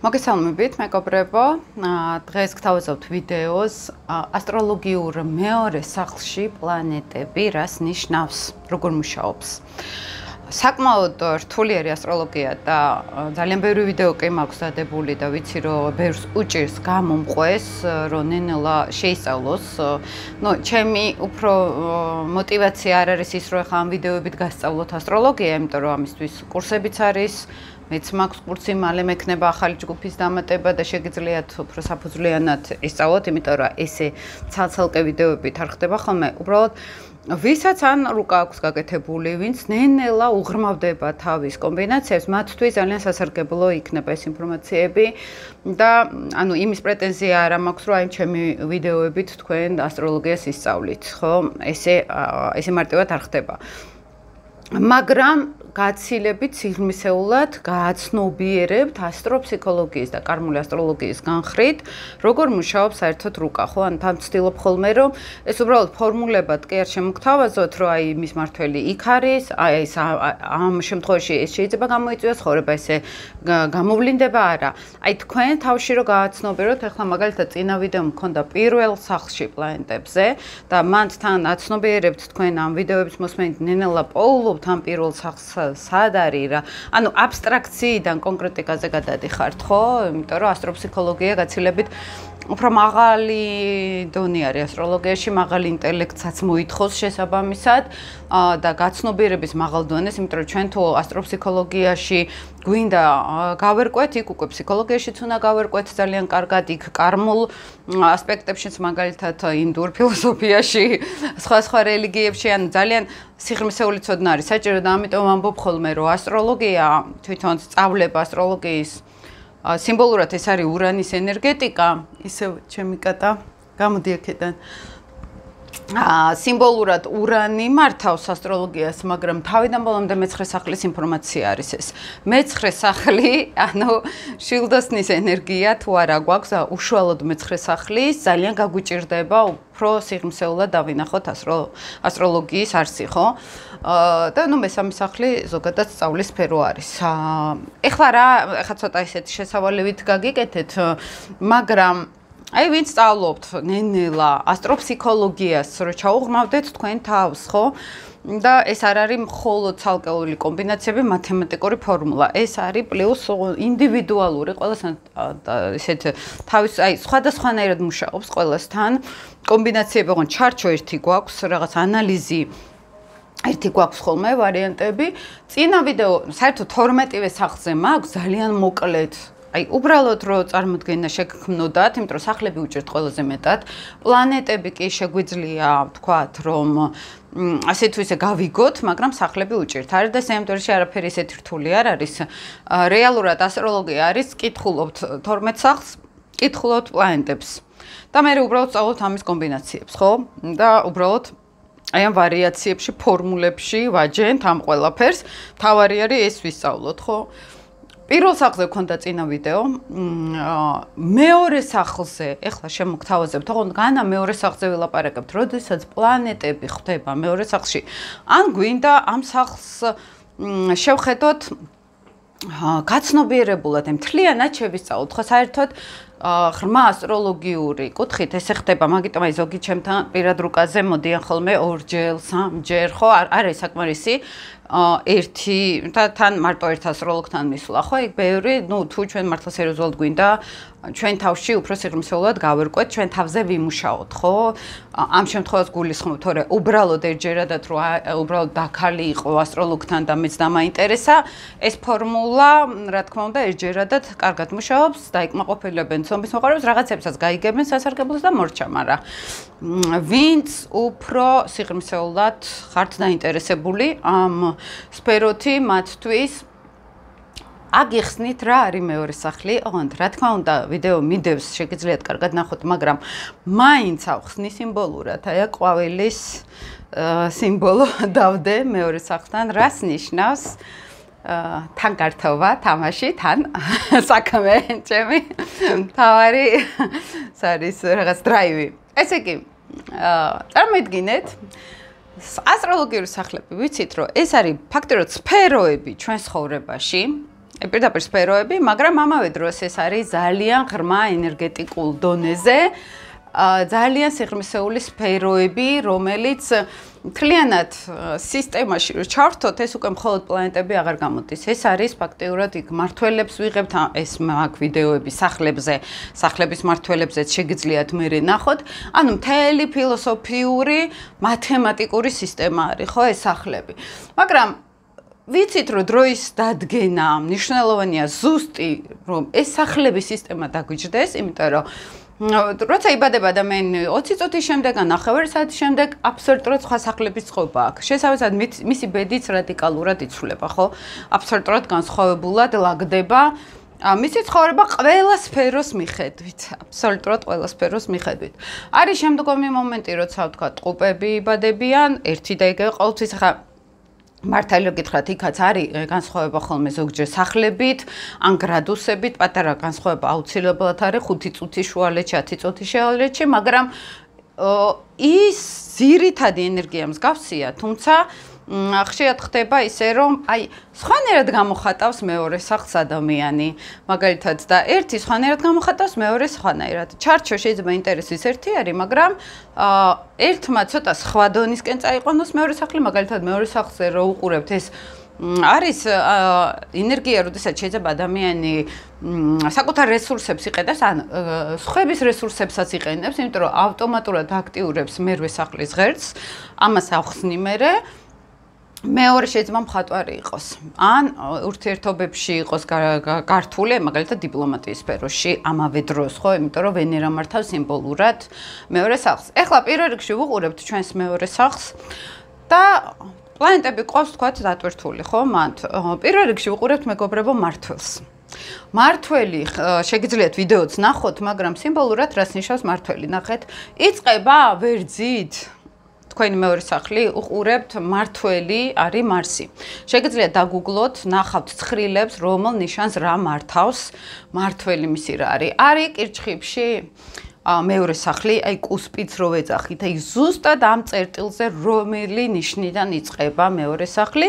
მოგესალმებით მეგობრებო. დღეს გთავაზობთ ვიდეოს ასტროლოგიურ მეორე სახლში პლანეტები რას ნიშნავს, როგორ მუშაობს. საკმაოდ რთულიერი ასტროლოგია და ძალიან ბევრი ვიდეო კი მაქვს დადებული და ვიცი რომ ბევრს უჭირს გამომყვეს რომ ნენელა შეისწავლოს. ნუ ჩემი უფრო мотивация არ არის ის რომ ხა ამ ვიდეოებით გასწავლოთ ასტროლოგია, იმიტომ რომ ამისთვის კურსებიც არის, მეც მაქვს კურსი, მალე მექნება ახალი ჯგუფის დამატება და შეგიძლიათ უფრო საფუძვლიანად ისწავლოთ, იმიტომ რომ ესე ცალ-ცალკე ვიდეოებით არ ხდება ხოლმე. უბრალოდ ვისაც ან რუკა აქვს გაკეთებული, ვინც ნენელა უღრმავდება თავის კომბინაციებს, მათთვის ძალიან სასარგებლო იქნება ეს ინფორმაციები და ანუ იმის პრეტენზია არ მაქვს, რომ აი ჩემი ვიდეოებით თქვენ ასტროლოგიას ისწავლით, ხო? ესე ესე მარტივად არ ხდება. მაგრამ გაცილებით სიღრმისეულად გააცნობიერებთ ასტროფსიქოლოგიის და კარმული ასტროლოგიის განხრით, როგორ მუშაობს საერთოდ რუკა, ხო? ან თან ვცდილობ ხოლმე, რომ ეს უბრალოდ ფორმულებად კი არ შემოგთავაზოთ, რომ აი მის მართველი იქ არის, აი ეს ამ შემთხვევაში ეს შეიძლება გამოიწვიოს ხორება ესე გამოვლინდება არა. აი თქვენ თავში რომ გააცნობიეროთ, ახლა მაგალითად წინა ვიდეო მქონდა პირველ სახლში პლანეტებზე და მან თან აცნობიერებთ თქვენ ამ ვიდეოების მოსმენით ნენელა პოულობთ ამ პირველ სახლს სად არის რა? ანუ აბსტრაქციიდან კონკრეტიკაზე გადადიხართ, ხო? იმიტომ რომ ასტროფსიქოლოგია გაცილებით უფრო მაღალი დონე არის ასტროლოგიაში, მაღალი ინტელექტსაც მოითხოვს შესაბამისად და გაცნობიერების მაღალ დონეს, იმიტომ რომ ჩვენ თუ ასტროფსიქოლოგიაში გვინდა გავერკვეთ, იქ უკვე ფსიქოლოგიაშიც უნდა გავერკვეთ ძალიან კარგად, იქ კარმულ ასპექტებშიც მაგალითად ინდურ ფილოსოფიაში, სხვა სხვა რელიგიებში, ანუ ძალიან სიღრმისეული ცოდნა არის საჭირო და ამიტომ ამბობ ხოლმე, რომ ასტროლოგია თვითონ სწავლება ასტროლოგიის სიმბოლურად ეს არის ურანის ენერგეტიკა, ისევ ჩემი კატა გამოდი აქედან. აა სიმბოლურად ურანი მართავს ასტროლოგიას, მაგრამ თავიდან ბოლომდე მეცხრე სახლის ინფორმაცია არის ეს. მეცხრე სახლი, ანუ შილდოსნის ენერგია თუ არა გვაქვს, უშუალოდ მეცხრე სახლის ძალიან გაგუჭirdება უფრო სიღრმისეულად დავინახოთ ასტროლოგიის არსი, ხო? აა და ნუ მესამე სახლი ზოგადად სწავლის სფერო არის. ეხლა რა, ეხლა ცოტა ისეთი შესავალებით გაგიკეთეთ, მაგრამ აი ვინც სწავლობთ ნენელა ასტროფსიქოლოგიას, რომ ჩაუღმავდეთ თქვენ თავს, ხო? და ეს არ არის მხოლოდ ცალკეული კომბინაციები, მათემატიკური ფორმულა. ეს არის პლუს ინდივიდუალური, ყველასთან ესეთ თავის აი სხვადასხვანაირად მუშაობს ყველასთან. კომბინაციები, ოღონდ ჩარჩო ერთი გვაქვს, რაღაც ანალიზი ერთი გვაქვს ხოლმე ვარიანტები. წინა ვიდეო საერთოდ 12-ვე სახლზე მაქვს ძალიან მოკლედ აი უბრალოდ რო წარმოდგენა შეგქმნოდათ, იმიტომ რომ სახლები უჭერთ ყველაზე მეტად, პლანეტები კი შეგვიძლია ვთქვათ, რომ ასე თუ ისე გავიგოთ, მაგრამ სახლები უჭერთ. არ და სემპტორში არაფერი ისეთი რთული არ არის. რეალურად ასტროლოგია არის, კითხულობთ 12 სახლს, კითხულობთ პლანეტებს. და მე უბრალოდ სწავლობთ ამის კომბინაციებს, ხო? და უბრალოდ აი ამ ვარიაციებში, ფორმულებში ვაჯენთ ამ ყველაფერს. თავარი არის ეს ვისწავლოთ, ხო? პირველ სახლზე ქონდა წინა ვიდეო. მეორე სახლზე, ეხლა შემოგთავაზებთ, თქო, განა მეორე სახლზე ვილაპარაკებთ, როდესაც პლანეტები ხდება მეორე სახლში. ან გვინდა ამ სახლს შევხედოთ გაცნობიერებულად, მთლიანად შევისწავლოთ. ხო, საერთოდ ღრმა ასტროლოგიური კუთხით. ესე ხდება, მაგიტომ აი ზოგი ჩემთან პირად რუკაზე მოდიან ხოლმე ორჯერ, სამჯერ, ხო, არის საკმარისი ერთი და თან მარტო ერთ ასტროლოგთან მისვლა, ხო? იქ ბევრი, ну, თუ ჩვენ მართლა სერიოზულად გვინდა ჩვენ თავში უფრო სიღრმისეულად გავერკვეთ, ჩვენ თავზე ვიმუშაოთ, ხო? ამ შემთხვევაში გულისხმობ, თორე უბრალოდ ერთჯერადად რო უბრალოდ დაქალი იყო ასტროლოგთან და მეც დამაინტერესა, ეს ფორმულა, რა თქმა უნდა, ერთჯერადად კარგად მუშაობს და იკმაყოფილებენ ცომის მოყარებს, რაღაცებსაც გაიგებენ სასარგებლოს და მორჩა, მაგრამ ვინც უფრო სიღრმისეულად ხართ დაინტერესებული ამ სფეროთი მათთვის აგიხსნით რა არის მეორე სახლი? ოღონდ რა თქმა უნდა ვიდეო მიდევს შეგიძლიათ კარგად ნახოთ, მაგრამ მაინც ავხსნი სიმბოლურად, აი ყვავილის სიმბოლო დავდე მეორე სახლთან, რას ნიშნავს? აა თან გართობა, თამაში, თან საქმე, ჩემი თავარი სარის რაღაც დრაივი. ესე იგი, წარმოიდგინეთ ასტროლოგიური სახლები ვიცით რომ ეს არის ფაქტობრივად სფეროები ჩვენ ცხოვრებაში პირდაპირ სფეროები, მაგრამ ამავე დროს ეს არის ძალიან ღრმა ენერგეტიკულ დონეზე. ძალიან სიღრმისეული სფეროები, რომელიც მთლიანად სისტემაში რო ჩავრთოთ, ეს უკვე მხოლოდ პლანეტები აღარ გამოდის. ეს არის ფაქტიურად იქ მართველებს ვიღებთ ეს მაგ ვიდეოები სახლებზე, სახლების მართველებზეც შეგიძლიათ მე ნახოთ. ანუ მთელი ფილოსოფიური, მათემატიკური სისტემა არის, ხო, ეს სახლები. მაგრამ ვიცით რომ დროის დადგენა მნიშვნელოვანია ზუსტი რომ ეს სახლების სისტემა დაგვიჯდეს, იმიტომ რომ როცა იბადება ადამიანი 20 წუთის შემდეგ ან 9 საათის შემდეგ აბსოლუტურად სხვა სახლების წყობა აქვს. შესაბამისად მისი ბედიც რადიკალურად იცვლება, ხო? აბსოლუტურად განსხვავებულად ლაგდება. ა მისი ცხოვრება ყველა სფეროს მიხედვით, აბსოლუტურად ყველა სფეროს მიხედვით. არის შემდგომი მომენტი, როცა ვთქვა, ტყუპები იბადებიან, ერთი და იგივე ყოველთვის ხა მართალია გითხრათ, იქაც არის განსხვავება ხოლმე ზოგჯერ სახლებით, ან გრადუსებით, პატარა განსხვავება აუცილებლად არის 5 წუთის შუალედში, 10 წუთის შუალედში, მაგრამ ის ზირითადი ენერგია მსგავსია, თუმცა ხშირად ხდება ისე რომ აი სხვანაირად გამოხატავს მეორე სახს ადამიანი მაგალითად და ერთი სხვანაირად გამოხატავს მეორე სხვანაირად. ჩარჩო შეიძლება ინტერესის ერთი არის მაგრამ ერთმა ცოტა სხვა დონისკენ წაიყვანოს მეორე სახლი მაგალითად მეორე სახლზე რო უყურებთ ეს არის ენერგია, როდესაც შეიძლება ადამიანი საკუთარ რესურსებს იყენებს, ან სხვების რესურსებსაც იყენებს, იმიტომ რომ ავტომატურად აქტიურებს მერვე სახლის ღერს, ამას ახსნი მერე, მეორე შეიძლება მხატვარი იყოს. ან ურთიერთობებში იყოს გართული მაგალითად დიპლომატიის სფეროში ამავე დროს ხო? იმიტომ რომ ვენერა მართავს სიმბოლურად მეორე სახლს. ეხლა პირველ რიგში ვუყურებთ ჩვენს მეორე სახლს და პლანეტები ყავს თქვა დატვირთული ხო? მანდ პირველ რიგში ვუყურებთ მეგობრებო მართველს. მართველი შეგიძლიათ ვიდეოც ნახოთ მაგრამ სიმბოლურად რას ნიშნავს მართველი? ნახეთ. იწება ვერძით თქვენი მეორე სახლი უყურებთ მართველი არის მარსი. შეგიძლიათ დაგუგლოთ, ნახავთ ცხრილებს, რომელ ნიშანს რა მართავს მართველი მისი რა არის. არის კირჩხიბში ა მეორე სახლი, აი კუსპიც რო ეძახით, აი ზუსტად ამ წერტილზე რომელი ნიშნიდან იწყება მეორე სახლი.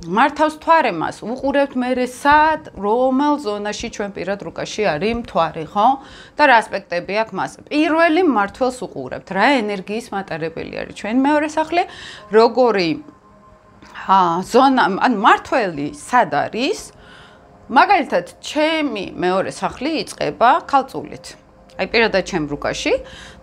მართავს თვარემას, უყურებთ მერე სად, რომელ ზონაში ჩვენ პირად რუკაში არის მთვარე, ხო? და რა ასპექტები აქვს მას? პირველი მართლს უყურებთ, რა ენერგიის მატარებელი არის ჩვენ მეორე სახლი, როგორი ა ზონა, ან მართველი სად არის? მაგალითად, ჩემი მეორე სახლი იწყება ქალწულით. აი პირადად ჩემ რუკაში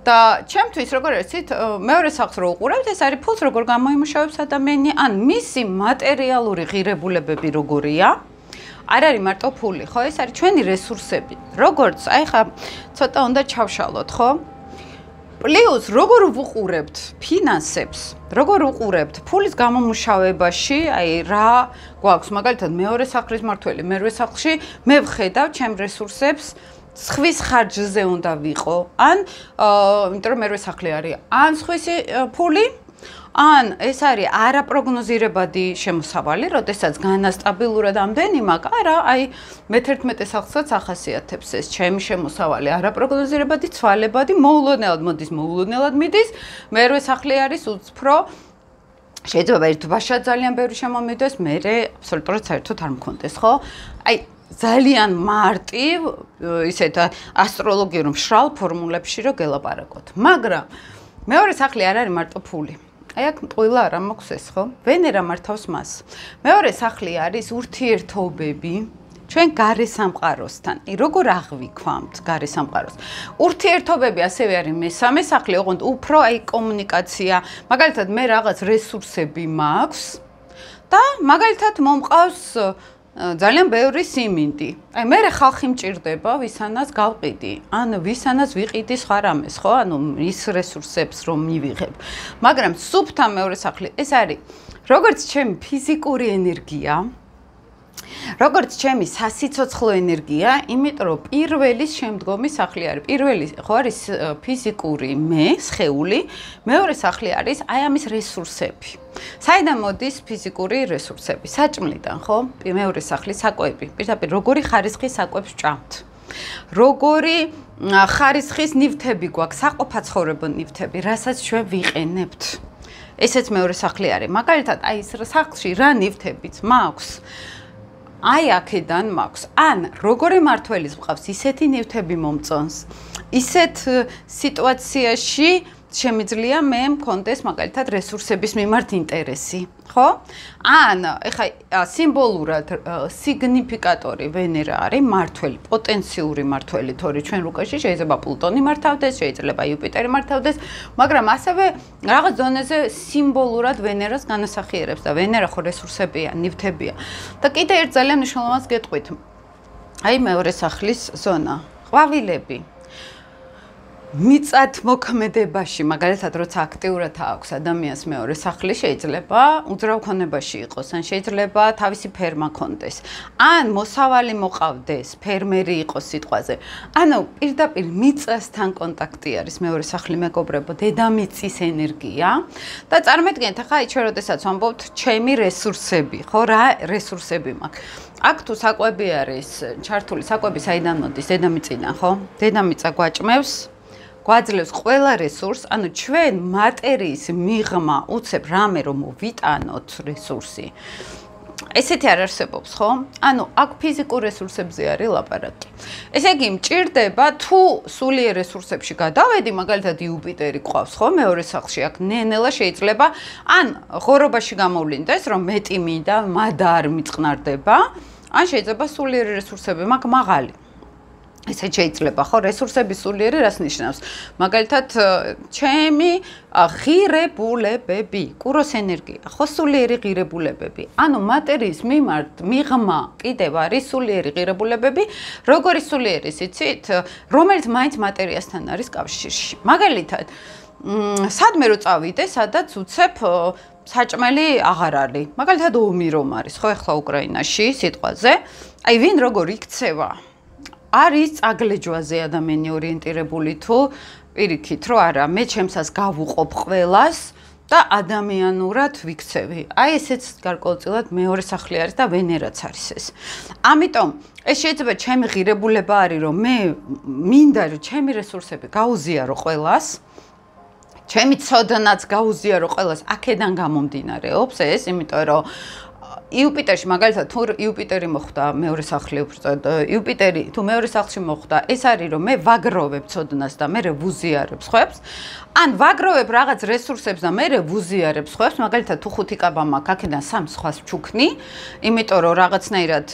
და ჩემთვის როგორ ეცით მეორე სახს რო უყურებთ ეს არის ფულს როგორ გამოიმუშავებს ადამიანი. ან მისი მატერიალური ღირებულებები როგორია? არ არის მარტო ფული ხო? ეს არის ჩვენი რესურსები. როგორც აი ხა ცოტა უნდა ჩავშალოთ ხო? პლუს როგორ ვუყურებთ ფინანსებს? როგორ ვუყურებთ ფულის გამომუშავებაში? აი რა გვაქვს? მაგალითად მეორე სახლის მართველი მერვე სახლში მე ვხედავ ჩემ რესურსებს სხვის ხარჯზე უნდა ვიყო, ან იმიტომ რომ მერვე სახლი არის, ან სხვისი ფული, ან ეს არის არაპროგნოზირებადი შემოსავალი, როდესაც განასტაბილურად ამდენი მაქვს, არა, აი მე-11 სახლსაც ახასიათებს ეს ჩემი შემოსავალი, არაპროგნოზირებადი, ცვალებადი, მოულოდნელად მოდის, მოულოდნელად მიდის, მერვე სახლი არის უცფრო. შეიძლება ერთბაშად ძალიან ბევრი შემომიდეს, მე აბსოლუტურად საერთოდ არ მქონდეს, ხო? აი ძალიან მარტივ ისეთ ასტროლოგიურ მშრალ ფორმულებში რო გელაპარაკოთ. მაგრამ მეორე სახლი არ არის მარტო ფული. აი აქ ტყილა არ მაქვს ეს ხო? ვენერა მართავს მას. მეორე სახლი არის ურთიერთობები ჩვენ გარე სამყაროსთან. აი როგორ აღვიქვამთ გარე სამყაროს? ურთიერთობები ასევე არის მესამე სახლი, ოღონდ უფრო აი კომუნიკაცია. მაგალითად მე რაღაც რესურსები მაქვს და მაგალითად მომყავს ძალიან ბევრი სიმინდი. აი მე რა ხალხი მჭirdება, ვისანაც გავყიდი. ან ვისანაც ვიყიდი სხვა რამეს, ხო? ანუ ის რესურსებს რომ მივიღებ. მაგრამ სუფთა მეორე სახლი, ეს არის როგორც ჩემი ფიზიკური ენერგია, როგორც ჩემი სასიცოცხლო ენერგია, იმიტომ რომ პირველი შემდგომი სახლი არის. პირველი ხო არის ფიზიკური მე, სხეული, მეორე სახლი არის აი ამის რესურსები. საიდან მოდის ფიზიკური რესურსები? საჭმლიდან, ხო? მეორე სახლი საკვები. პირდაპირ როგორი ხარისხის საკვებს ჭამთ? როგორი ხარისხის ნივთები გვაქვს, საყოფაცხოვრებო ნივთები, რასაც ჩვენ ვიყენებთ? ესეც მეორე სახლი არის. მაგალითად, აი ეს სახლში რა ნივთებიც მაქვს? აი აქედან მაქვს. ან როგორი მართველის მყავს ისეთი ნივთები მომწონს. ისეთ სიტუაციაში შემიძლია მე მქონდეს მაგალითად რესურსების მიმართ ინტერესი, ხო? ან ეხა სიმბოლურად სიგნიფიკატორი ვენერა არის მართველი, პოტენციური მართველი, თორე ჩვენ რუკაში შეიძლება პლუტონი მართავდეს, შეიძლება იუპიტერი მართავდეს, მაგრამ ასევე რაღაც ზონაზე სიმბოლურად ვენერას განასახიერებს და ვენერა ხო რესურსებია, ნივთებია. და კიდე ერთ ძალიან მნიშვნელოვანს გეტყვით. აი მეორე სახლის ზონა. ყვავილები, მიწად მოქმედებაში, მაგალითად, როცა აქტიურად აქვს ადამიანს მეორე სახლი, შეიძლება უძრავ ქონებაში იყოს, ან შეიძლება თავისი ფერმა კონდეს, ან მოსავალი მოყავდეს, ფერმერი იყოს სიტყვაზე. ანუ პირდაპირ მიწასთან კონტაქტი არის მეორე სახლი მეგობრებო, დედამიწის ენერგია და წარმოიდგინეთ, ახლა იჩე როდესაც ვამბობთ ჩემი რესურსები, ხო რა რესურსები მაქვს? აქ თუ საკვები არის, ჩართული საკვები საიდან მოდის? დედამიწიდან, ხო? დედამიწა გვაჭმევს გვაძლევს ყველა რესურს, ანუ ჩვენ მატერიის მიღმა უცებ რამე რომ ვიტანოთ რესურსი. ესეთი არ არსებობს, ხო? ანუ აქ ფიზიკურ რესურსებზე არის ლაპარაკი. ესე იგი, მჭირდება თუ სულიერ რესურსებში გადავედი, მაგალითად იუპიტერი ყავს, ხო? მეორე სახლში აქ ნენელა შეიძლება ან ღორობაში გამოვლინდეს, რომ მეტი მინდა, მადა არ მიწყნარდება, ან შეიძლება სულიერ რესურსები მაქვს მაღალი. ესე შეიძლება ხო რესურსების სულიერი რას ნიშნავს? მაგალითად ჩემი ღირებულებები კუროს ენერგია ხო სულიერი ღირებულებები. ანუ მატერიის მიმართ მიღმა კიდევ არის სულიერი ღირებულებები როგორი სულიერი იცით რომელიც მაინც მატერიასთან არის კავშირში. მაგალითად სადმე რო წავიდე სადაც უცებ საჭმელი აღარ არის. მაგალითად ომი რომ არის ხო ახლა უკრაინაში სიტყვაზე. აი ვინ როგორ იქცევა არის წაგლეჯვაზე ადამიანი ორიენტირებული თუ პირიქით რომ არა მე ჩემსას გავუყოფ ყველას და ადამიანურად ვიქცევი. აი ესეც გარკვეულწილად მეორე სახლი არის და ვენერაც არის ეს. ამიტომ ეს შეიძლება ჩემი ღირებულება არის რომ მე მინდა რომ ჩემი რესურსები გაუზიარო ყველას. ჩემი ცოდნაც გაუზიარო ყველას. აქედან გამომდინარეობს ეს, იმიტომ რომ იუპიტერში მაგალითად თუ იუპიტერი მოხვდა მეორე სახლი უბრალოდ იუპიტერი თუ მეორე სახლში მოხვდა ეს არის რომ მე ვაგროვებ ცოდნას და მე ვუზიარებ ხუებს ან ვაგროვებ რაღაც რესურსებს და მე ვუზიარებ ხუებს მაგალითად თუ ხუთი კაბა მაქვს აქედან სამ სხვას ჩუქნი იმიტომ რომ რაღაცნაირად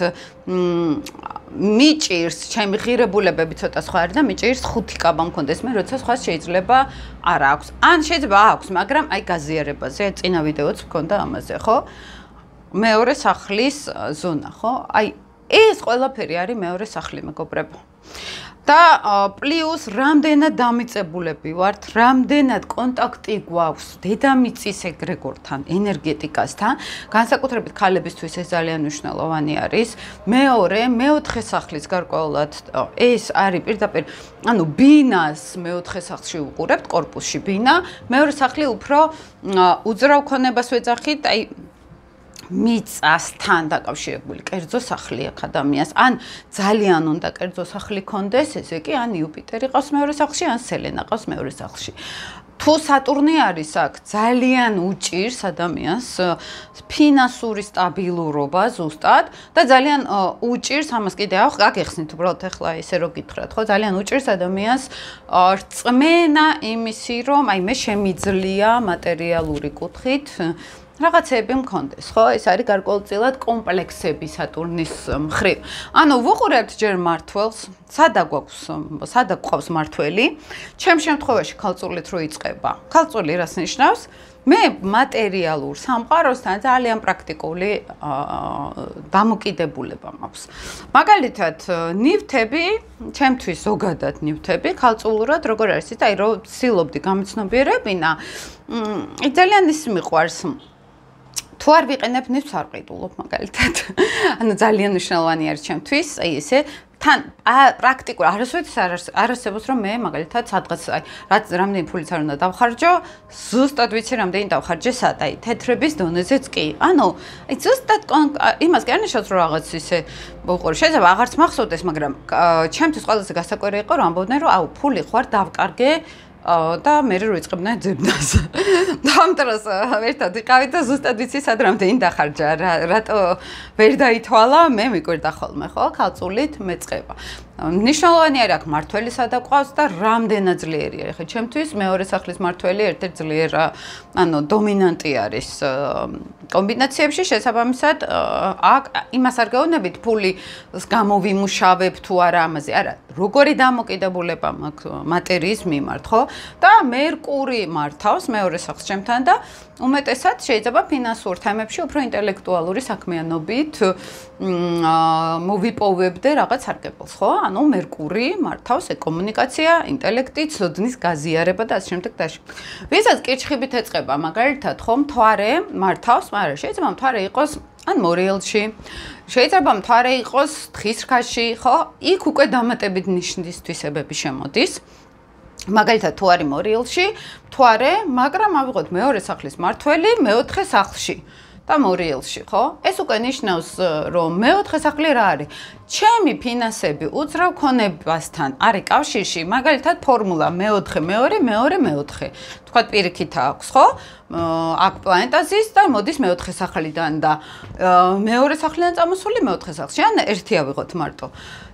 მიჭირს ჩემი ღირებულებები ცოტა სხვა არის და მიჭირს ხუთი კაბა მქონდეს მე როცა სხვა შეიძლება არ აქვს. ან შეიძლება აქვს მაგრამ აი გაზიარებაზე წინა ვიდეოც მქონდა ამაზე ხო მეორე სახლის ზონა, ხო? აი ეს ყველაფერი არის მეორე სახლი, მეგობრებო. და პლუს რამდენად დამიწებულები ვართ, რამდენად კონტაქტი გვაქვს დედამიწის ეგრეგორთან, ენერგეტიკასთან, განსაკუთრებით ქალებისთვის ეს ძალიან მნიშვნელოვანი არის. მეორე, მეოთხე სახლის გარკვეულად ეს არის პირდაპირ, ანუ ბინას მეოთხე სახლში უყურებთ, корпуსში ბინა, მეორე სახლი უფრო უძრავ ქონებას ვეძახით, აი მიწასთან დაკავშირებული კერძო სახლი აქ ადამიანს. ან ძალიან უნდა კერძო სახლი კონდეს ესე კი ან იუპიტერი ყავს მეორე სახლში ან სელენა ყავს მეორე სახლში. თუ სატურნი არის აქ ძალიან უჭირს ადამიანს ფინანსური სტაბილურობა ზუსტად და ძალიან უჭირს ამას კიდე ახ გაგეხსნით უბრალოდ ახლა ესე რო გითხრათ ხო? ძალიან უჭირს ადამიანს რწმენა იმისი რომ აი მე შემიძლია მატერიალური კუთხით რაღაცები მქონდეს, ხო? ეს არის გარკვეულწილად კომპლექსები სატურნის მხრივ. ანუ ვუყურებთ ჯერ მართველს, სადა გვაქვს, სადა გვყავს მართველი? ჩემ შემთხვევაში ქალწულით რო იწება. ქალწული რას ნიშნავს? მე მატერიალურ სამყაროსთან ძალიან პრაქტიკული დამოკიდებულება მაქვს. მაგალითად, ნივთები, ჩემთვის ზოგადად ნივთები, ქალწულურად როგორ არის ის? აი, რო ცდილობდი გამიცნობიერებინა, მ ძალიან ის მიყვარს. თუ არ ვიყენებ ნივთს არ ვყიდულობ მაგალითად. ანუ ძალიან მნიშვნელოვანი არის ჩემთვის, აი ესე თან პრაქტიკულ არასოდეს არ არსებობს რომ მე მაგალითად სადღაც აი რაც რამდენი ფულიც არ უნდა დავხარჯო ზუსტად ვიცი რამდენი დავხარჯე სად. აი თეთრების დონეზეც კი. ანუ აი ზუსტად იმას კი არნიშნავს რომ რაღაც ისე უყური შეიძლება აღარც მახსოვდეს მაგრამ ჩემთვის ყველაზე გასაკვირი იყო რომ ამბობდნენ რომ აუ ფული ხوار დავკარგე და მე რო იწყებდნენ ძებნას. დამტროს ერთად იყავით და ზუსტად ვიცი სად რამდენი დახარჯა, რატო ვერ დაითვალა, მე მიკვირდა ხოლმე, ხო, ქალწულით მეწება. ნიშნავანი არა აქ მართველი სადაყვავს და რამდენად ძლიერია. ეხლა ჩემთვის მეორე სახლის მართველი ერთ-ერთ ძლიერ ანუ დომინანტი არის კომბინაციებში შესაბამისად აქ იმას არ გაუნებით ფულის გამოვიმუშავებ თუ არა ამაზე. არა, როგორი დამოკიდებულება მაქვს მატერიის მიმართ, ხო? და მერკური მართავს მეორე სახს ჩემთან და უმეტესად შეიძლება ფინანსურ თემებში უფრო ინტელექტუალური საქმიანობით მოვიპოვებდე რაღაც არგებელს, ხო? ანუ მერკური მართავს ეკომუნიკაცია, ინტელექტი, ცოდნის გაზიარება და ასე შემდეგ და ვისაც კირჩხიბით ეწება, მაგალითად, ხო, მთვარე მართავს, მაგრამ შეიძლება მთვარე იყოს ან მორიელში. შეიძლება მთვარე იყოს თხისრქაში, ხო? იქ უკვე დამატებით ნიშნის თვისებები შემოდის. მაგალითად თუ არის მორიელში, მთვარე, მაგრამ ავიღოთ მეორე სახლის მართველი მეოთხე სახლში. და მორიელში, ხო? ეს უკვე ნიშნავს, რომ მეოთხე სახლი რა არის? ჩემი ფინანსები უძრავ ქონებასთან არის კავშირში, მაგალითად ფორმულა მეოთხე, მეორე, მეორე, მეოთხე. თქვა პირიქით აქვს, ხო? აქ პლანეტაზის და მოდის მეოთხე სახლიდან და მეორე სახლიდან წამოსული მეოთხე სახლში. ან ერთი ავიღოთ მარტო.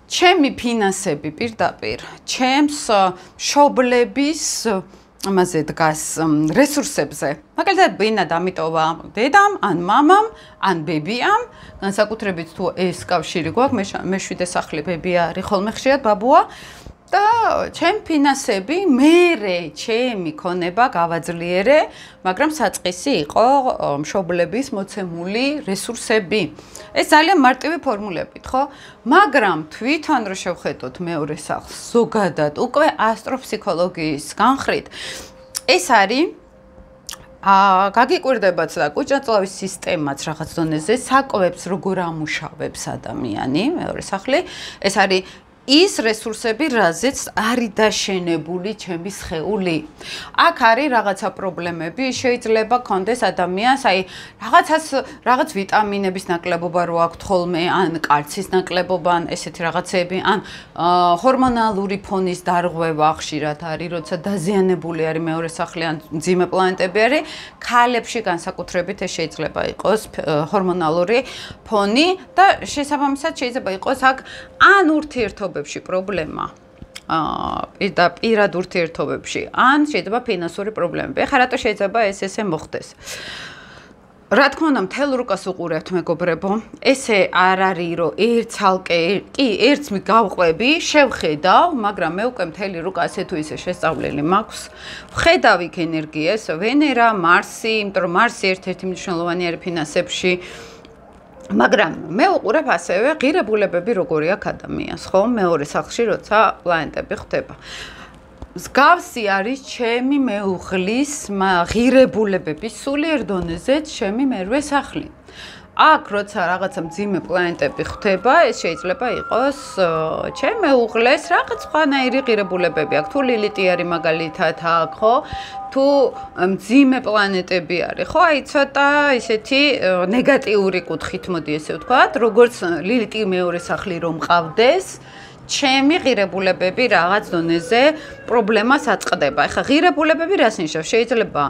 ჩემი ფინანსები პირდაპირ, ჩემს შობლების ამაზე დგას რესურსებზე. მაგალითად, ბინა დამიტოვა დედამ, ან მამამ, ან ბებიამ, განსაკუთრებით თუ ეს კავშირი გვაქვს, მე მე შვიდე სახლი ბებია არის ხოლმე ხშირად ბაბუა. და ჩემ ფინანსები მეરે ჩემი ქონება გავაძლიერე, მაგრამ საწყისი იყო მშობლების მოცემული რესურსები. ეს ძალიან მარტივი ფორმულებით, ხო? მაგრამ თვითონ რო შევხედოთ მეორე სახლს, ზოგადად უკვე ასტროფსიქოლოგიის განხრით, ეს არის ა გაგიკვირდებათ და კუჭაწლავის სისტემაც რაღაც დონეზე საკვებს როგორ ამუშავებს ადამიანი მეორე სახლი ეს არის ის რესურსები, რაზეც არის დაშენებული ჩემი სხეული. აქ არის რაღაცა პრობლემები, შეიძლება კონდეს ადამიანს, აი, რაღაცას, რაღაც ვიტამინების ნაკლებობა რო აქვს ხოლმე, ან კალცის ნაკლებობა, ან ესეთი რაღაცები, ან ჰორმონალური ფონის დარღვევა ხშირად არის, როცა დაზიანებული არის მეორე სახლი, ან ძიმე პლანეტები არის, ქალებში განსაკუთრებით ეს შეიძლება იყოს ჰორმონალური ფონი და შესაბამისად შეიძლება იყოს აქ ან ურთიერთობა ურთიერთობებში პრობლემა აა პირად ურთიერთობებში ან შეიძლება ფინანსური პრობლემები. ეხლა რატო შეიძლება ეს ესე მოხდეს? რა თქმა უნდა, მთელ რუკას უყურებთ მეგობრებო. ესე არ არის, რომ ერთცალკე კი ერთს გავყვები, შევხედავ, მაგრამ მე უკვე მთელი რუკა ასე თუ ისე შესწავლილი მაქვს. ვხედავ იქ ენერგიას, ვენერა, მარსი, იმიტომ რომ მარსი ერთ-ერთი მნიშვნელოვანი არის ფინანსებში. მაგრამ მე უყურებ ასევე ღირებულებები როგორი აქვს ადამიანს, ხო? მეორე სახლში როცა პლანეტები ხდება. მსგავსი არის ჩემი მეუღლის ღირებულებების სულიერ დონეზე ჩემი მერვე სახლი. აქ როცა რაღაცა მძიმე პლანეტები ხდება, ეს შეიძლება იყოს ჩემე უღლეს რაღაც სხვანაირი ღირებულებები აქვს. თუ ლილიტი არის მაგალითად აქ, ხო? თუ მძიმე პლანეტები არის, ხო? აი ცოტა ისეთი ნეგატიური კუთხით მოდი ესე ვთქვათ, როგორც ლილიტი მეორე სახლი რომ ყავდეს, ჩემი ღირებულებები რაღაც დონეზე პრობლემას აწყდება. ეხლა ღირებულებები რას ნიშნავს? შეიძლება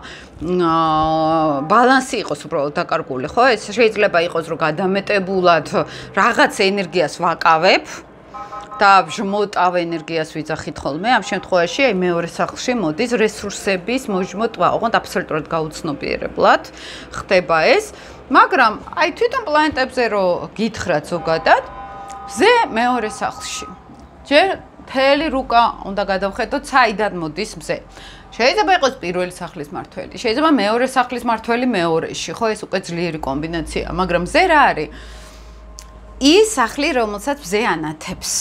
ბალანსი იყოს უბრალოდ დაკარგული, ხო? ეს შეიძლება იყოს რომ გადამეტებულად რაღაც ენერგიას ვაკავებ და ჟმოტავ ენერგიას ვიძახით ხოლმე. ამ შემთხვევაში აი მეორე სახლში მოდის რესურსების მოჟმოტვა, ოღონდ აბსოლუტურად გაუცნობიერებლად ხდება ეს. მაგრამ აი თვითონ პლანეტებზე რო გითხრათ ზოგადად, ზე მეორე სახლში. ჯერ თელი რუკა უნდა გადავხედოთ საიდან მოდის მზე. შეიძლება იყოს პირველი სახლის მართველი, შეიძლება მეორე სახლის მართველი მეორეში, ხო ეს უკვე ძლიერი კომბინაცია, მაგრამ მზე რა არის? ის სახლი, რომელსაც მზე ანათებს.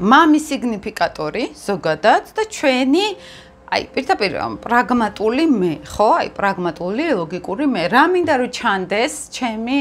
მამის სიგნიფიკატორი ზოგადად და ჩვენი აი პირდაპირ პრაგმატული მე, ხო? აი პრაგმატული ლოგიკური მე. რა მინდა რომ ჩანდეს, ჩემი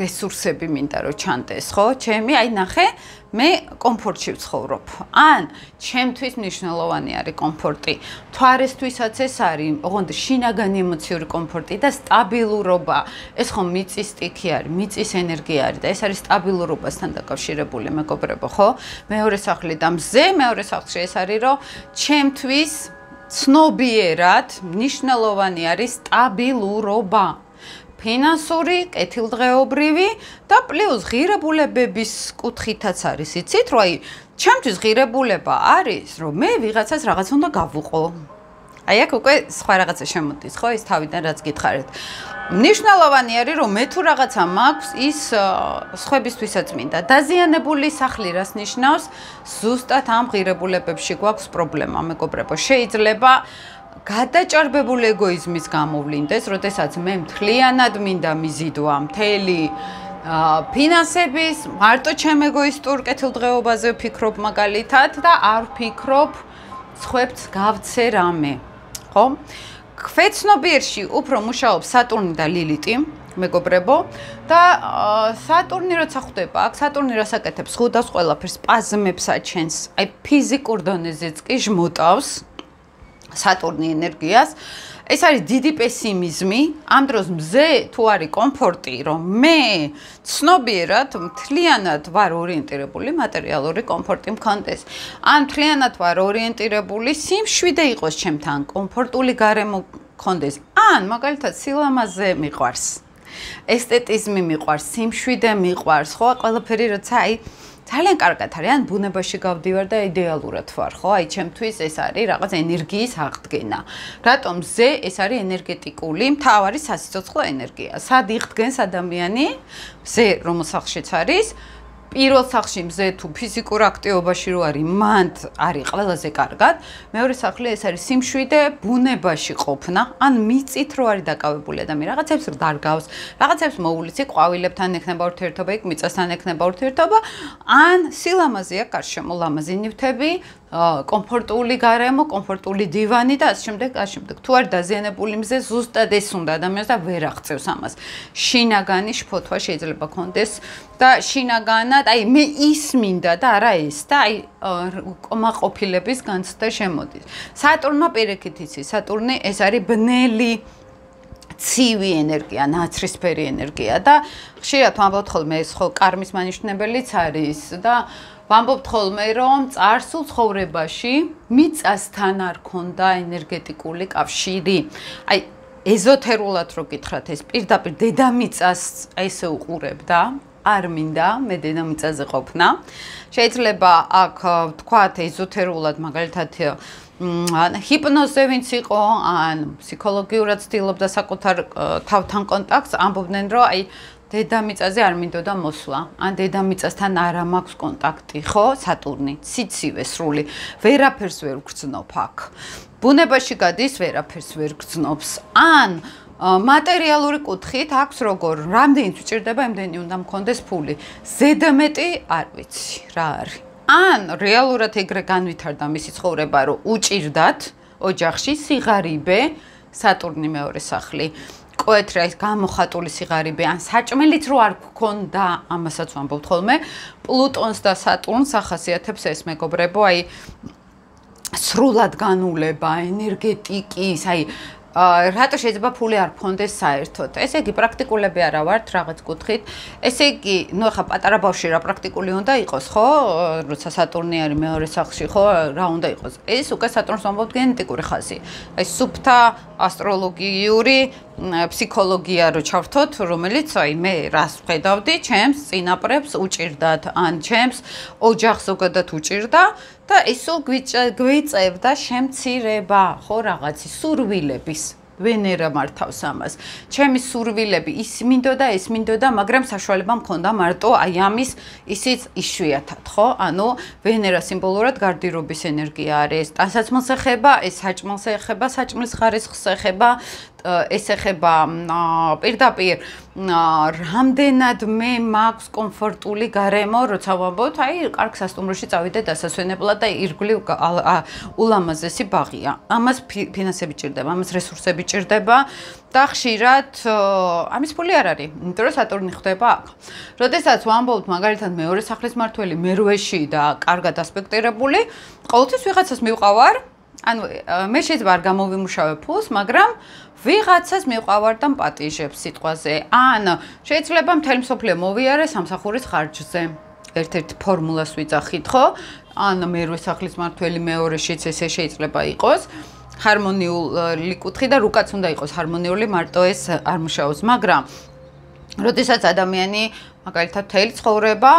რესურსები მინდა რომ ჩანდეს, ხო? ჩემი აი ნახე, მე კომფორტში ვცხოვრობ. ან ჩემთვის მნიშვნელოვანი არის კომფორტი. თვარესთვისაც ეს არის, ოღონდ შინაგანი ემოციური კომფორტი და სტაბილურობა. ეს ხომ მიწის სტიქი არის, მიწის ენერგია არის და ეს არის სტაბილურობასთან დაკავშირებული, მეგობრებო, ხო? მეორე სახლი და მზე მეორე სახლში ეს არის, რომ ჩემთვის ცნობიერად მნიშვნელოვანი არის სტაბილურობა. ფინანსური, კეთილდღეობრივი და პლუს ღირებულებების კუთხითაც არის. იცით, რომ აი, ჩემთვის ღირებულება არის, რომ მე ვიღაცას რაღაც უნდა გავუყო. აი აქ უკვე სხვა რაღაცა შემოდის, ხო, ის თავიდან რაც გითხარით. ნიშნავანი არის, რომ მე თუ რაღაცა მაქვს, ის სხვებისთვისაც მინდა. დაზიანებული სახლი რას ნიშნავს? ზუსტად ამ ღირებულებებში გვაქვს პრობლემა, მეგობრებო. შეიძლება გადაჭარბებული ეგოიზმის გამოვლინდეს, როდესაც მე მთლიანად მინდა მიზიდვა მთელი ფინანსების, მარტო ჩემ ეგოისტურ კეთილდღეობაზე ვფიქრობ მაგალითად და არ ვფიქრობ სხვებს გავცე რამე. ხო? ქვეცნობიერში უფრო მუშაობს სატურნი და ლილიტი, მეგობრებო, და სატურნი როცა ხვდება, აქ სატურნი რასაკეთებს? ხუდას ყველაფერს პაზმებს აჩენს, აი ფიზიკურ დონეზეც კი ჟმოტავს სატურნი ენერგიას. ეს არის დიდი პესიმიზმი. ამ დროს მზე თუ არის კომფორტი, რომ მე ცნობიერად მთლიანად ვარ ორიენტირებული მატერიალური კომფორტი მქონდეს. ან მთლიანად ვარ ორიენტირებული სიმშვიდე იყოს ჩემთან, კომფორტული გარემო მქონდეს. ან მაგალითად სილამაზე მიყვარს. ესთეტიზმი მიყვარს, სიმშვიდე მიყვარს, ხო? ყველაფერი როცა აი ძალიან კარგად არის, ან ბუნებაში გავდივარ და იდეალურად ვარ, ხო? აი, ჩემთვის ეს არის რაღაც ენერგიის აღდგენა. რატომ ზე ეს არის ენერგეტიკული, მთავარი სასიცოცხლო ენერგია. სად იხდგენს ადამიანი? ზე რომელსაც არის? პირველ სახში მზე თუ ფიზიკურ აქტივობაში რო არის, მანდ არის ყველაზე კარგად. მეორე სახლი ეს არის სიმშვიდე, ბუნებაში ყოფნა, ან მიწით რო არის დაკავებული ადამიანი, რაღაცებს რო დარგავს, რაღაცებს მოულიცი, ყვავილებთან ექნება ურთიერთობა, იქ მიწასთან ექნება ურთიერთობა, ან სილამაზეა გარშემო ლამაზი ნივთები, კომფორტული გარემო, კომფორტული დივანი და ასე შემდეგ, ასე შემდეგ. თუ არ დაზიანებული მზე ზუსტად ეს უნდა ადამიანს და ვერ აღწევს ამას. შინაგანი შფოთვა შეიძლება კონდეს და შინაგანად, აი მე ის მინდა და არა ეს და აი კომაყოფილების განცდა შემოდის. სატურნმა პირიქით იცი, სატურნი ეს არის ბნელი ცივი ენერგია, ნაცრისფერი ენერგია და ხშირად ვამბობთ ხოლმე ეს ხო კარმის მანიშნებელიც არის და ვამბობთ ხოლმე რომ წარსულ ცხოვრებაში მიწასთან არ ქონდა ენერგეტიკული კავშირი. აი ეზოთერულად რო გითხრათ ეს პირდაპირ დედამიწას ესე უყურებდა, არ მინდა მე დედამიწაზე ყოფნა. შეიძლება აქ თქვათ ეზოთერულად მაგალითად ან ჰიპნოზე ვინც იყო, ან ფსიქოლოგიურად ცდილობდა საკუთარ თავთან კონტაქტს, ამბობდნენ რომ აი დედამიწაზე არ მინდოდა მოსვლა. ან დედამიწასთან არ მაქვს კონტაქტი, ხო? სატურნი, ციცივე სრული. ვერაფერს ვერ გრძნობ აქ. ბუნებაში გადის, ვერაფერს ვერ გრძნობს. ან მატერიალური კუთხით აქვს როგორ, რამდენიც ვჭირდება, იმდენი უნდა მქონდეს ფული. ზედმეტი არ ვიცი, რა არის. ან რეალურად ეგრე განვითარდა მისი ცხოვრება, რომ უჭირდათ ოჯახში სიღარიბე, სატურნი მეორე სახლი. კოეთრა ის გამოხატული სიღარიბე. ან საჭმელიც რო არ გქონდა ამასაც ვამბობთ ხოლმე პლუტონს და სატურნს ახასიათებს ეს მეგობრებო. აი სრულად განულება ენერგეტიკის აი რატო შეიძლება ფული არ ფონდეს საერთოდ? ესე იგი პრაქტიკულები არა ვართ რაღაც კუთხით. ესე იგი, ნუ ხა პატარა ბავშვი რა პრაქტიკული უნდა იყოს, ხო? როცა სატურნი არის მეორე სახლში, ხო? რა უნდა იყოს? ეს უკვე სატურნს ამბობთ გენეტიკური ხაზი. აი სუფთა ასტროლოგიური ფსიქოლოგია რო ჩავთოთ, რომელიც აი მე რას ვხედავდი, ჩემს წინაპრებს უჭირდათ, ან ჩემს ოჯახს ზოგადად უჭირდა და ისო გვიწევდა შემცირება, ხო რაღაცი სურვილების ვენერა მართავს ამას. ჩემი სურვილები ის მინდოდა, ეს მინდოდა, მაგრამ საშუალება მქონდა მარტო აი ამის ისიც იშვიათად, ხო? ანუ ვენერა სიმბოლურად გარდირობის ენერგია არის. ტანსაცმელს ეხება, ეს საჭმელს ეხება, საჭმლის ხარისხს ეხება, ეს ეხება პირდაპირ რამდენად მე მაქვს კომფორტული გარემო, როცა ვამბობთ, აი, კარგ სასტუმროში წავიდე დასასვენებლად და ირგვლივ ულამაზესი ბაღია. ამას ფინანსები ჭირდება, ამას რესურსები ჭირდება და ხშირად ამის ფული არ არის, იმიტომ რომ სატურნი ხდება აქ. როდესაც ვამბობთ, მაგალითად, მეორე სახლის მართველი მერვეში და კარგად ასპექტირებული, ყოველთვის ვიღაცას მივყავარ ანუ მე შეიძლება არ გამოვიმუშავე ფულს, მაგრამ ვიღაცას მიყავარ და პატიჟებს სიტყვაზე. ან შეიძლება მთელი მსოფლიო მოვიარე სამსახურის ხარჯზე. ერთ-ერთ ფორმულას ვიძახით, ხო? ან მერვე სახლის მართველი მეორეშიც ესე შეიძლება იყოს. ჰარმონიული კუთხი და რუკაც უნდა იყოს ჰარმონიული, მარტო ეს არ მუშაობს, მაგრამ როდესაც ადამიანი მაგალითად თელი ცხოვრება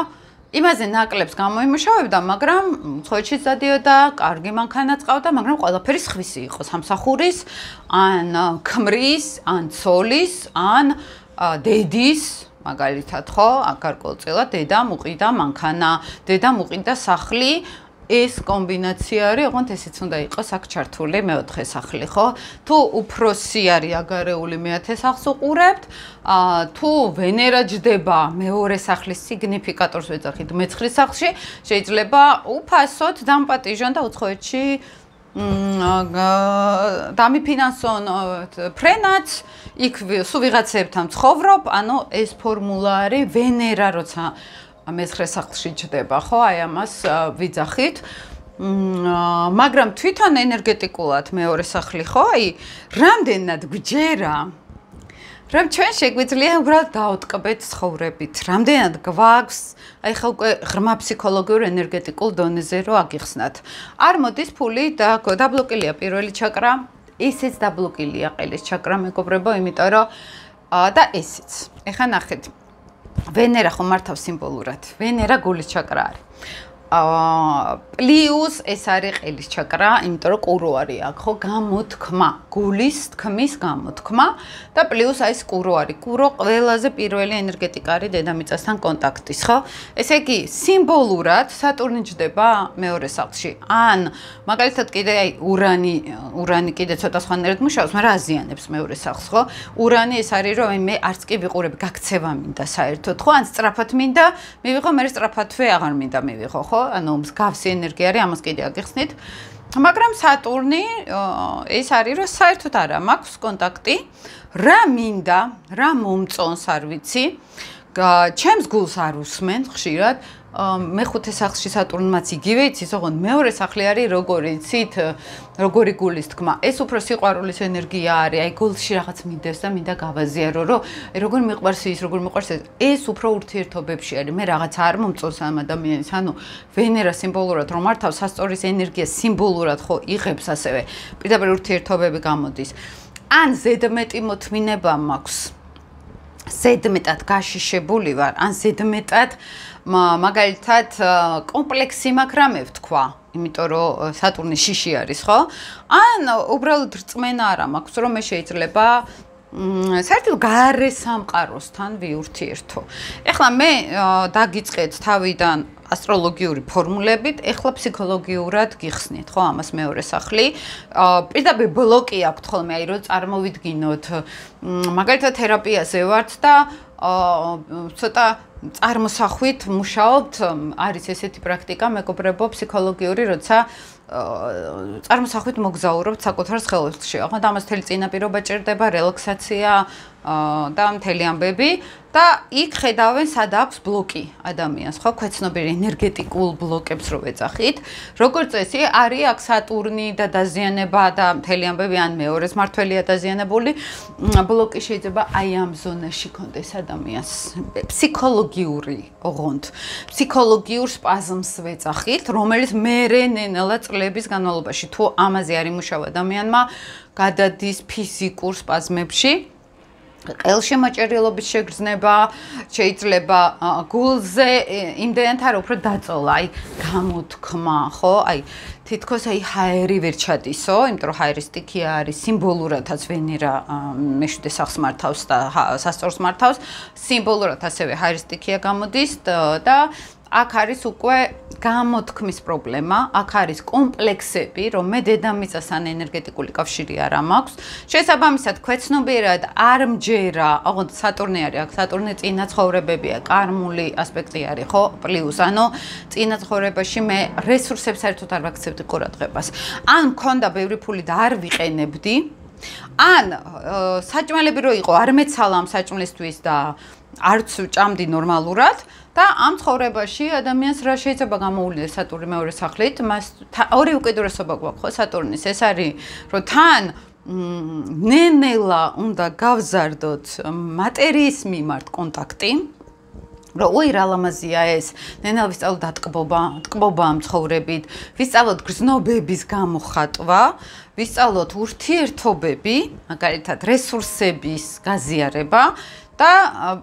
იმაზე ნაკლებს გამოიმუშავებდა, მაგრამ ცხოველში დადიოდა, კარგი მანქანა წავდა, მაგრამ ყველაფერი სხვისი იყო, სამსახურის, ან ქმრის, ან ცოლის, ან დედის მაგალითად ხო, აკარკოლწილა დედა მოყიდა მანქანა, დედა მოყიდა სახლი, ეს კომბინაცია არის, ოღონდ ესეც უნდა იყოს აქ ჩართული მეოთხე სახლი, ხო? თუ უფროსი არის აგარეული მეათე სახლს უყურებთ, აა თუ ვენერა ჯდება მეორე სახლის სიგნიფიკატორს ვეძახით მეცხრე სახლში, შეიძლება უფასოდ დამპატიჟონ და უცხოეთში მ დამიფინანსონ ფრენაც იქ სულ ვიღაცებთან ცხოვრობ, ანუ ეს ფორმულა არის ვენერა როცა მეცხრე სახლში ჩდება, ხო? აი ამას ვიძახით. მაგრამ თვითონ ენერგეტიკულად მეორე სახლი ხო? აი რამდენად გვჯერა? რომ ჩვენ შეგვიძლია უბრალოდ დაუტკბეთ ცხოვრებით. რამდენად გვაქვს აი ხა უკვე ღრმა ფსიქოლოგიურ ენერგეტიკულ დონეზე რო აგიხსნათ. არ მოდის ფული და დაბლოკილია პირველი ჩაკრა, ისიც დაბლოკილია ყელის ჩაკრა მეგობრებო, იმიტომ რომ და ესეც. ეხა ნახეთ. ვენერა ხომ მართავს სიმბოლურად. ვენერა გულის ჩაკრა არის. აა პლუს ეს არის ყელის ჩაკრა, იმიტომ რომ ყურო არის აქ, ხო, გამოთქმა, გულის თქმის გამოთქმა და პლუს აი ეს ყურო არის. ყურო ყველაზე პირველი ენერგეტიკა არის დედამიწასთან კონტაქტის, ხო? ესე იგი, სიმბოლურად სატურნი ჯდება მეორე სახლში. ან მაგალითად კიდე აი ურანი, ურანი კიდე ცოტა სხვანაირად მუშაობს, მაგრამ აზიანებს მეორე სახლს, ხო? ურანი ეს არის რომ მე არც კი ვიყურებ გაქცევა მინდა საერთოდ, ხო? ან სწრაფად მინდა, მივიღო, მე სწრაფადვე აღარ მინდა მივიღო, ხო? ანუ მსგავსი ენერგია არის, ამას კიდე აგიხსნით. მაგრამ სატურნი ეს არის, რომ საერთოდ არა მაქვს კონტაქტი, რა მინდა, რა მომწონს არ ვიცი. ჩემს გულს არ უსმენ ხშირად, მეხუთე სახლში სატურნმაც იგივე იცის, ოღონდ მეორე სახლი არის როგორი იცით, როგორი გულის თქმა. ეს უფრო სიყვარულის ენერგია არის, აი გულში რაღაც მინდეს და მინდა გავაზიარო, რომ როგორ მიყვარს ის, როგორ მიყვარს ეს. ეს უფრო ურთიერთობებში არის. მე რაღაც არ მომწონს ამ ადამიანის, ანუ ვენერა სიმბოლურად რომ მართავს სასწორის ენერგია სიმბოლურად ხო იღებს ასევე. პირდაპირ ურთიერთობები გამოდის. ან ზედმეტი მოთმინება მაქვს. ზედმეტად გაშიშებული ვარ, ან ზედმეტად მაგალითად კომპლექსი მაქვს რამე ვთქვა, იმიტომ რომ სატურნი შიში არის, ხო? ან უბრალოდ რწმენა არა მაქვს, რომ მე შეიძლება საერთოდ გარე სამყაროსთან ვიურთიერთო. ეხლა მე დაგიწყეთ თავიდან ასტროლოგიური ფორმულებით, ეხლა ფსიქოლოგიურად გიხსნით, ხო, ამას მეორე სახლი. აა პირდაპირ ბლოკი აქვს ხოლმე, აი რომ წარმოვიდგინოთ, მაგალითად თერაპიაზე ვართ და აა ცოტა წარმოსახვით მუშაობთ, არის ესეთი პრაქტიკა, მეგობრებო, ფსიქოლოგიური, როცა წარმოსახვით მოგზაურობთ საკუთარ ხელში. ახლა და ამას თელი წინაპირობა ჭირდება, რელაქსაცია და მთელი ამბები და იქ ხედავენ სად აქვს ბლოკი ადამიანს, ხო, ქვეცნობიერ ენერგეტიკულ ბლოკებს რო ეძახით. როგორც წესი, არის აქ სატურნი და დაზიანება და მთელი ამბები ან მეორეს მართველია დაზიანებული. ბლოკი შეიძლება აი ამ ზონაში კონდეს ადამიანს. ფსიქოლოგიური, ოღონდ ფსიქოლოგიურ სპაზმს ვეძახით, რომელიც მერე ნენელა წლების განმავლობაში თუ ამაზე არ იმუშავა ადამიანმა, გადადის ფიზიკურ სპაზმებში. ყელში მოჭერილობის შეგრძნება შეიძლება გულზე იმდენად არ უფრო დაწოლა, აი გამოთქმა, ხო? აი თითქოს აი ჰაერი ვერ ჩადისო, იმიტომ რომ ჰაერის სტიქია არის სიმბოლურადაც ვენერა მეშვიდე სახს მართავს და სასწორს მართავს, სიმბოლურად ასევე ჰაერის სტიქია გამოდის და აქ არის უკვე გამოთქმის პრობლემა, აქ არის კომპლექსები, რომ მე დედამიწასთან ენერგეტიკული კავშირი არ მაქვს. შესაბამისად, ქვეცნობიერად არ მჯერა, ოღონდ სატურნი არის, აქ სატურნი წინა ცხოვრებებია, კარმული ასპექტი არის, ხო? პლუს, ანუ წინა ცხოვრებაში მე რესურსებს საერთოდ არ ვაქცევდი ყურადღებას. ან მქონდა ბევრი ფული და არ ვიყენებდი. ან საჭმელები რო იყო, არ მეცალა ამ საჭმლისთვის და არც ჭამდი ნორმალურად. და ამ ცხოვრებაში ადამიანს რა შეიძლება გამოულიდეს სატურნი მეორე სახლით, მას ორი უკიდურესობა გვაქვს ხო სატურნის. ეს არის რომ თან ნენელა უნდა გავზარდოთ მატერიის მიმართ კონტაქტი. რა უი რა ლამაზია ეს ნენა ვისწავლოთ დატკბობა დატკბობა ამ ცხოვრებით ვისწავლოთ გრძნობების გამოხატვა ვისწავლოთ ურთიერთობები მაგალითად რესურსების გაზიარება და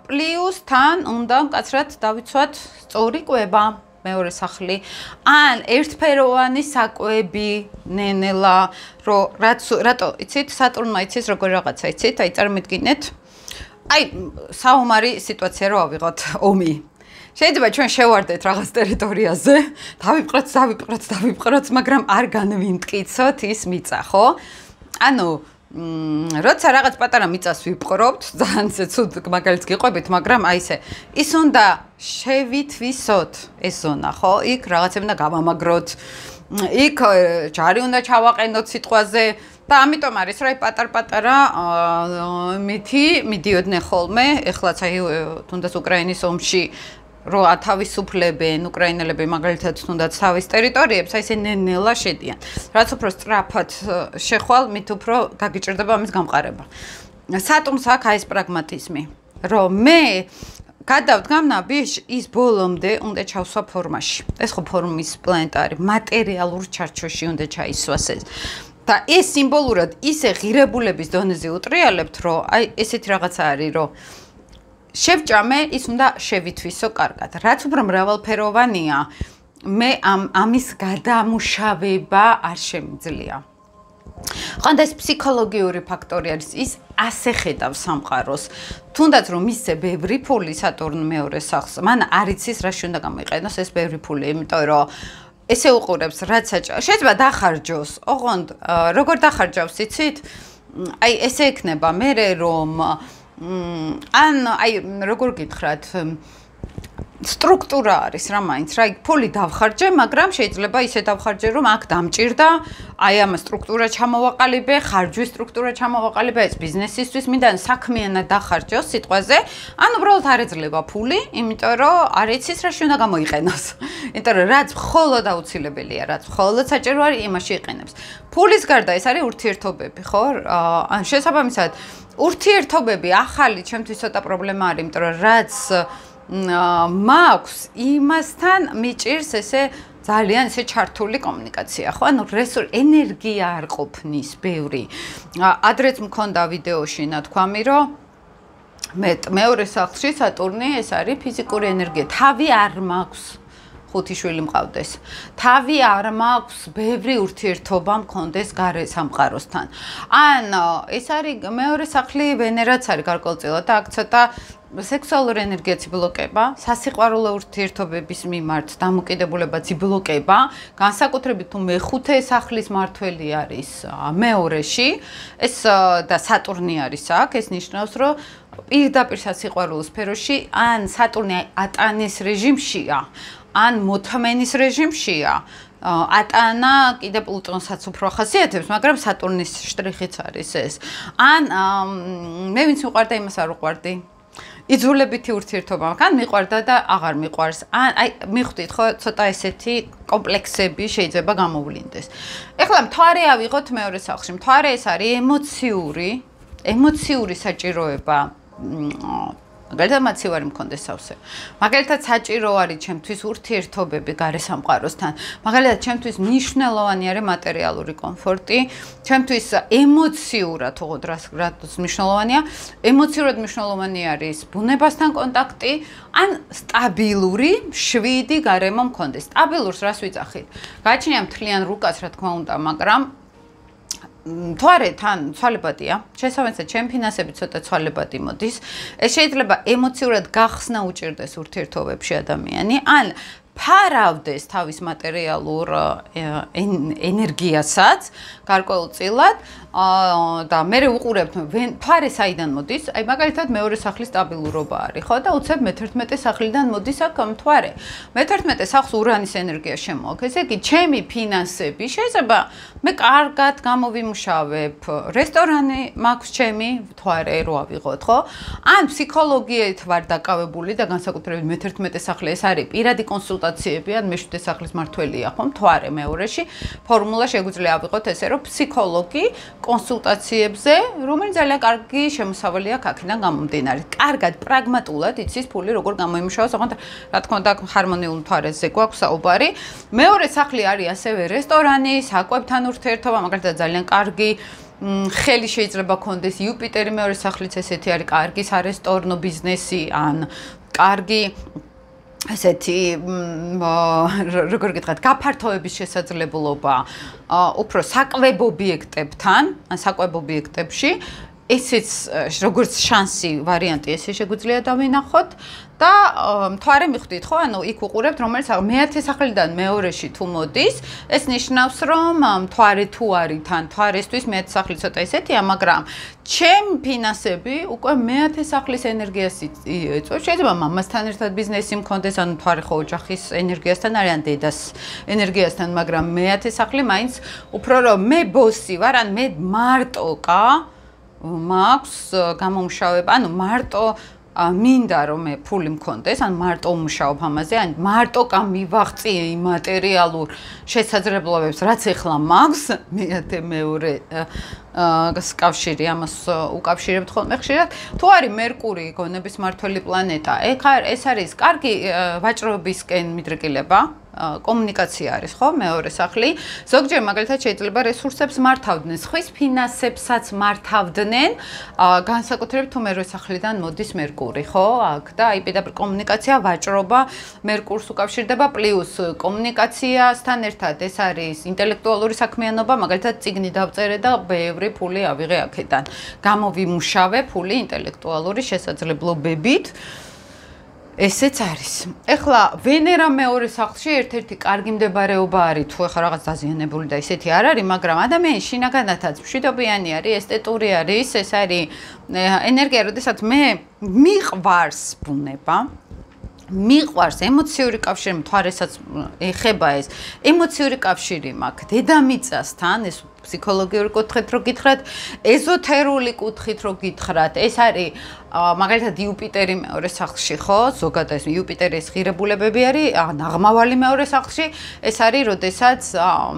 პლუს თან უნდა მკაცრად დავიცვათ სწორი კვება მეორე სახლი. ან ერთფეროვანი საკვები ნენელა რო რაც რატო იცით სატურნმა იცით როგორ რაღაცა იცით აი წარმოიდგინეთ. აი საომარი სიტუაცია რო ავიღოთ ომი. შეიძლება ჩვენ შევარდეთ რაღაც ტერიტორიაზე. დავიპყროთ დავიპყროთ დავიპყროთ მაგრამ არ განვიმტკიცოთ ის მიწა ხო? ანუ როცა რაღაც პატარა მიწას ვიპყრობთ ძალიან ცუდ მაგალითს გიყვებით მაგრამ აი ესე ის უნდა შევითვისოთ ეს ზონა ხო? იქ რაღაცები უნდა გავამაგროთ იქ ჯარი უნდა ჩავაყენოთ სიტყვაზე და ამიტომ არის რა პატარ-პატარა მითი მიდიოდნენ ხოლმე ეხლაც აი თუნდაც უკრაინის ომში რო ათავისუფლებენ უკრაინელები მაგალითად თუნდაც თავის ტერიტორიებს აი ესე ნენელა შედიან. რაც უფრო სწრაფად შეხვალ მით უფრო გაგიჭირდება ამის გამყარება. სატუმს აქ აი ეს პრაგმატიზმი რომ მე გადავდგამნაბიშ ის ბოლომდე უნდა ჩავსვა ფორმაში. ეს ხო ფორმის პლანეტარი მატერიალურ ჩარჩოში უნდა ჩაისვას ეს. და ეს სიმბოლურად ისე ღირებულების დონეზე უტრიალებთ, რომ აი ესეთი რაღაცა არის, რომ შევჭამე, ის უნდა შევითვისო კარგად. რაც უფრო მრავალფეროვანია, მე ამ ამის გადამუშავება არ შემიძლია. ხანდას ფსიქოლოგიური ფაქტორი არის ის ასე ხედავ სამყაროს. თუნდაც რომ ისე ბევრი ფული სატურნ მეორე სახლს, მან არ იცის რა შეიძლება გამოიყენოს ეს ბევრი ფული, იმიტომ რომ ესე უყურებს რაც შეიძლება დახარჯოს ოღონდ როგორ დახარჯავს იცით აი ესე ექნება მე რომ ან აი როგორ გითხრათ სტრუქტურა არის რა მაინც რა ფული დავხარჯე მაგრამ შეიძლება ისე დავხარჯე რომ აქ დამჭირდა აი ამ სტრუქტურა ჩამოვაყალიბე ხარჯვის სტრუქტურა ჩამოვაყალიბე ეს ბიზნესისთვის მინდა საქმიანად დახარჯოს სიტყვაზე. ან უბრალოდ არ ეძლევა ფული იმიტომ რომ არ იცის რა შეიძლება გამოიყენოს. იმიტომ რომ რაც მხოლოდ აუცილებელია რაც მხოლოდ საჭირო არის იმაში იყენებს. ფულის გარდა ეს არის ურთიერთობები ხო? ან შესაბამისად ურთიერთობები ახალი ჩემთვის ცოტა პრობლემა არის იმიტომ რომ რაც მაქვს იმასთან მიჭირს ესე ძალიან ესე ჩართული კომუნიკაცია, ხო? ანუ რესურ ენერგია არ ყოფნის ბევრი. ადრეც მქონდა ვიდეოში ნათქვამი, რომ მე მეორე სახლში სატურნი ეს არის ფიზიკური ენერგია. თავი არ მაქვს. ხუთი შვილი მყავდეს. თავი არ მაქვს, ბევრი ურთიერთობა მქონდეს გარე სამყაროსთან. ან ეს არის მეორე სახლი ვენერაც არის გარკვეულწილად და აქ ცოტა სექსუალური ენერგია ციბლოკება, სასიყვარულო ურთიერთობების მიმართ დამოკიდებულება ციბლოკება, განსაკუთრებით თუ მეხუთე სახლის მართველი არის მეორეში, ეს და სატურნი არის აქ, ეს ნიშნავს, რომ პირდაპირ სასიყვარულო სფეროში ან სატურნი ატანის რეჟიმშია, ან მოთმენის რეჟიმშია. ატანა კიდე პლუტონსაც უფრო ხასიათებს, მაგრამ სატურნის შტრიხიც არის ეს. ან მე ვინც მიყვარდა იმას არ უყვარდი. იძულებითი ურთიერთობა მაქვს, ან მიყვარდა და აღარ მიყვარს. ან აი მიხვდით ხო, ცოტა ესეთი კომპლექსები შეიძლება გამოვლინდეს. ეხლა მთვარე ავიღოთ მეორე სახლში. მთვარე ეს არის ემოციური, ემოციური საჭიროება. მაგალითად მაცივარი მქონდეს სავსე. მაგალითად საჭირო არის ჩემთვის ურთიერთობები გარე სამყაროსთან. მაგალითად ჩემთვის მნიშვნელოვანი არის მატერიალური კომფორტი, ჩემთვის ემოციურად ოღონდ რას რას მნიშვნელოვანია? ემოციურად მნიშვნელოვანი არის ბუნებასთან კონტაქტი, ან სტაბილური, შვიდი გარემო მქონდეს. სტაბილურს რას ვიძახით? გაჩნია მთლიან რუკას, რა თქმა უნდა, მაგრამ მთვარე თან ცვალებადია. შესაბამისად, ჩემ ფინანსები ცოტა ცვალებადი მოდის. ეს შეიძლება ემოციურად გახსნა უჭირდეს ურთიერთობებში ადამიანი, ან ფარავდეს თავის მატერიალურ ენერგიასაც გარკვეულწილად და მე ვუყურებთ ფარე საიდან მოდის? აი მაგალითად მეორე სახლის სტაბილურობა არის, ხო? და უცებ მე-11 სახლიდან მოდის აქ მთვარე. მე-11 სახლს ურანის ენერგია შემოაქვს. ესე იგი, ჩემი ფინანსები შეიძლება მე კარგად გამოვიმუშავებ. რესტორანი მაქვს ჩემი მთვარე რო ავიღოთ, ხო? ან ფსიქოლოგიით ვარ დაკავებული და განსაკუთრებით მე-11 სახლი ეს არის პირადი კონსულ კონსულტაციები ან მეშვიდე სახლის მართველია ხო მთვარე მეორეში ფორმულა შეგვიძლია ავიღოთ ესე რომ ფსიქოლოგი კონსულტაციებზე რომელიც ძალიან კარგი შემოსავალი აქვს აქედან გამომდინარე. კარგად პრაგმატულად იცის ფული როგორ გამოიმუშაოს ოღონდ რა თქმა უნდა ჰარმონიულ მთვარეზე გვაქვს საუბარი. მეორე სახლი არის ასევე რესტორანი საკვებთან ურთიერთობა მაგალითად ძალიან კარგი ხელი შეიძლება კონდეს იუპიტერი მეორე სახლიც ესეთი არის კარგი სარესტორნო ბიზნესი ან კარგი ესეთი როგორ გითხრათ გაფართოების შესაძლებლობა უფრო საკვებ ობიექტებთან ან საკვებ ობიექტებში ესეც როგორც შანსი ვარიანტი ესე შეგვიძლია დავინახოთ და მთვარე მიხვდით ხო? ანუ იქ უყურებთ რომელიც მეათე სახლიდან მეორეში თუ მოდის ეს ნიშნავს რომ მთვარე თუ არის თან მთვარესთვის მეათე სახლი ცოტა ესეთია მაგრამ ჩემ ფინანსები უკვე მეათე სახლის ენერგიას იწვევს შეიძლება მამასთან ერთად ბიზნესი მქონდეს ან მთვარე ხო ოჯახის ენერგიასთან არიან დედას ენერგიასთან მაგრამ მეათე სახლი მაინც უფრო რომ მე ბოსი ვარ ან მე მარტო კა მაქვს გამომშავება ანუ მარტო მინდა რომ მე ფული მქონდეს, ან მარტო უმშაობ ამაზე, ან მარტო კამ მივაღწი იმატერიალურ შესაძლებლობებს, რაც ეხლა მაქვს, მეათე მეორე აა კავშირი ამას უკავშირებთ ხოლმე ხშირად. თუ არის მერკური გონების მართველი პლანეტა, ეხა ეს არის კარგი ვაჭრობისკენ მიდრეკილება, კომუნიკაცია არის ხო მეორე სახლი. ზოგჯერ მაგალითად შეიძლება რესურსებს მართავდნენ ხვის ფინანსებსაც მართავდნენ. განსაკუთრებით თუ მეორე სახლიდან მოდის მერკური ხო? აქ და აი პირდაპირ კომუნიკაცია ვაჭრობა მერკურს უკავშირდება პლუს კომუნიკაციასთან ერთად. ეს არის ინტელექტუალური საქმიანობა მაგალითად ციგნი დავწერე და ბევრი ფული ავიღე აქედან. გამოვიმუშავე ფული ინტელექტუალური შესაძლებლობებით ესეც არის. ეხლა ვენერა მეორე სახლში ერთ-ერთი კარგი მდებარეობა არის, თუ ეხლა რაღაც დაზიანებული და ისეთი არ არის, მაგრამ ადამიანი შინაგანათაც მშვიდობიანი არის, ესტეტური არის, ეს არის ენერგია, როდესაც მე მიყვარს ბუნება. მიყვარს ემოციური კავშირი, მთვარესაც ეხება ეს. ემოციური კავშირი მაქვს დედამიწასთან, ეს ფსიქოლოგიური კუთხით რო გითხრათ, ეზოთერული კუთხით რო გითხრათ, ეს არის მაგალითად იუპიტერი მეორე სახლში ხო? ზოგადად ეს იუპიტერის ღირებულებები არის ნაღმავალი მეორე სახლში. ეს არის, როდესაც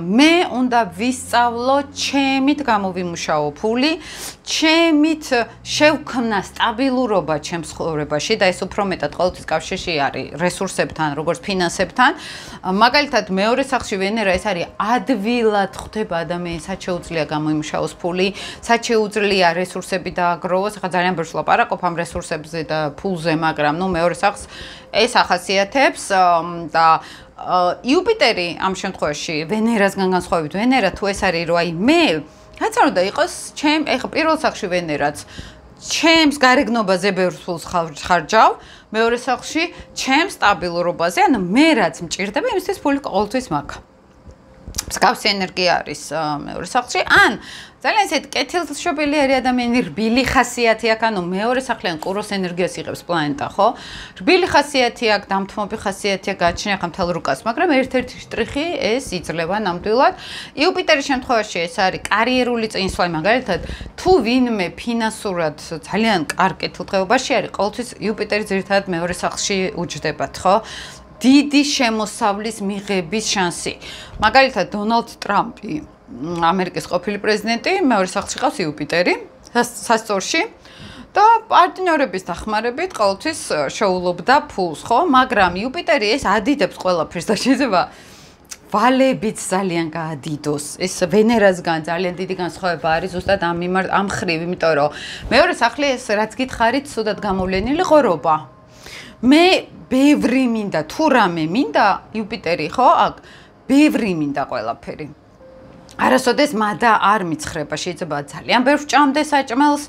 მე უნდა ვისწავლო ჩემით გამოვიმუშაო ფული, ჩემით შევქმნა სტაბილურობა ჩემს ცხოვრებაში და ეს უფრო მეტად ყოველთვის კავშირში არის რესურსებთან, როგორც ფინანსებთან. მაგალითად მეორე სახლში ვენერა ეს არის ადვილად ხვდება ადამიანს, რაც შეუძლია გამოიმუშაოს ფული, რაც შეუძლია რესურსები დააგროვოს. ახლა ძალიან ბევრს ლაპარაკობ ამ რესურსებზე და ფულზე, მაგრამ ნუ მეორე სახს ეს ახასიათებს და იუპიტერი ამ შემთხვევაში ვენერასგან განსხვავებით, ვენერა თუ ეს არის რო აი მე რაც არ უნდა იყოს ჩემ ეხა პირველ სახში ვენერაც ჩემს გარეგნობაზე ბევრ ფულს ხარჯავ მეორე სახში ჩემს სტაბილურობაზე ანუ მე რაც მჭირდება იმისთვის ფული ყოველთვის მაქვს მსგავსი ენერგია არის მეორე სახლში. ან ძალიან ისეთ კეთილშობილი არის ადამიანი, რბილი ხასიათი აქვს, ანუ მეორე სახლიდან კუროს ენერგიას იღებს პლანეტა, ხო? რბილი ხასიათი აქვს, დამთმობი ხასიათი აქვს, გააჩნია ხა მთელ რუკას, მაგრამ ერთ-ერთი შტრიხი ეს იძლევა ნამდვილად. იუპიტერის შემთხვევაში ეს არის კარიერული წინსვლა, მაგალითად, თუ ვინმე ფინანსურად ძალიან კარგ კეთილდღეობაში არის, ყოველთვის იუპიტერი ძირითადად მეორე სახლში უჯდებათ, ხო? დიდი შემოსავლის მიღების შანსი. მაგალითად, დონალდ ტრამპი, ამერიკის ყოფილი პრეზიდენტი, მეორე სახლში ყავს იუპიტერი, სასწორში და პარტნიორების დახმარებით ყოველთვის შეულობდა ფულს, ხო? მაგრამ იუპიტერი ეს ადიდებს ყველაფერს და შეიძლება ვალებით ძალიან გაადიდოს. ეს ვენერასგან ძალიან დიდი განსხვავება არის ზუსტად ამ მიმართ ამ ხრივ, იმიტომ რომ მეორე სახლი ეს რაც გითხარით, სუდად გამოვლენილი ღორობა. მე ბევრი მინდა თუ რამე მინდა იუპიტერი ხო აქ ბევრი მინდა ყველაფერი არასოდეს მადა არ მიცხრება შეიძლება ძალიან ბევრ ჭამდეს საჭმელს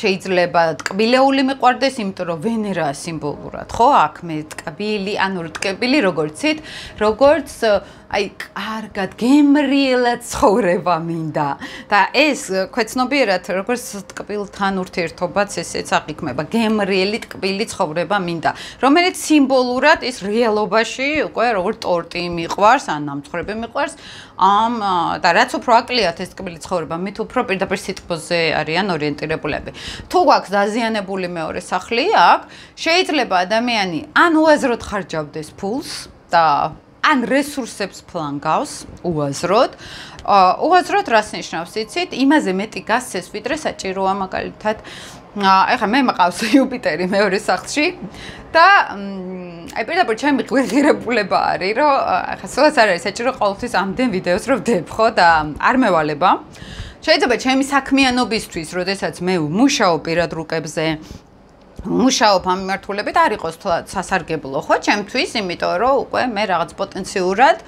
შეიძლება ტკბილეული მიყვარდეს იმიტომ რომ ვენერა სიმბოლურად ხო აქ მე ტკბილი ანუ ტკბილი როგორცით როგორც აი კარგად გემრიელად ცხოვრება მინდა. და ეს ქვეცნობიერად როგორც ტკბილთან ურთიერთობაც ესეც აღიქმება გემრიელი ტკბილი ცხოვრება მინდა. რომელიც სიმბოლურად ის რეალობაში უკვე როგორც ტორტი მიყვარს ან ნამცხრები მიყვარს ამ და რაც უფრო აკლიათ ეს ტკბილი ცხოვრება მით უფრო პირდაპირ სიტყვაზე არიან ორიენტირებულები. თუ გვაქვს დაზიანებული მეორე სახლი აქ შეიძლება ადამიანი ან უაზროდ ხარჯავდეს ფულს და ან რესურსებს ფლანგავს უაზროდ. უაზროდ რას ნიშნავს იცით? იმაზე მეტი გასცეს ვიდრე საჭიროა მაგალითად. ეხლა მე მყავს იუპიტერი მეორე სახლში და აი პირდაპირ ჩემი ღირებულება არის, რომ ეხლა სულაც არ არის საჭირო ყოველთვის ამდენ ვიდეოს რო ვდებ, ხო და არ მევალება. შეიძლება ჩემი საქმიანობისთვის, როდესაც მე ვმუშაობ პირად რუკებზე, მუშაობ ამ მიმართულებით არ იყოს სასარგებლო ხო? ჩემთვის იმიტომ რომ უკვე მე რაღაც პოტენციურად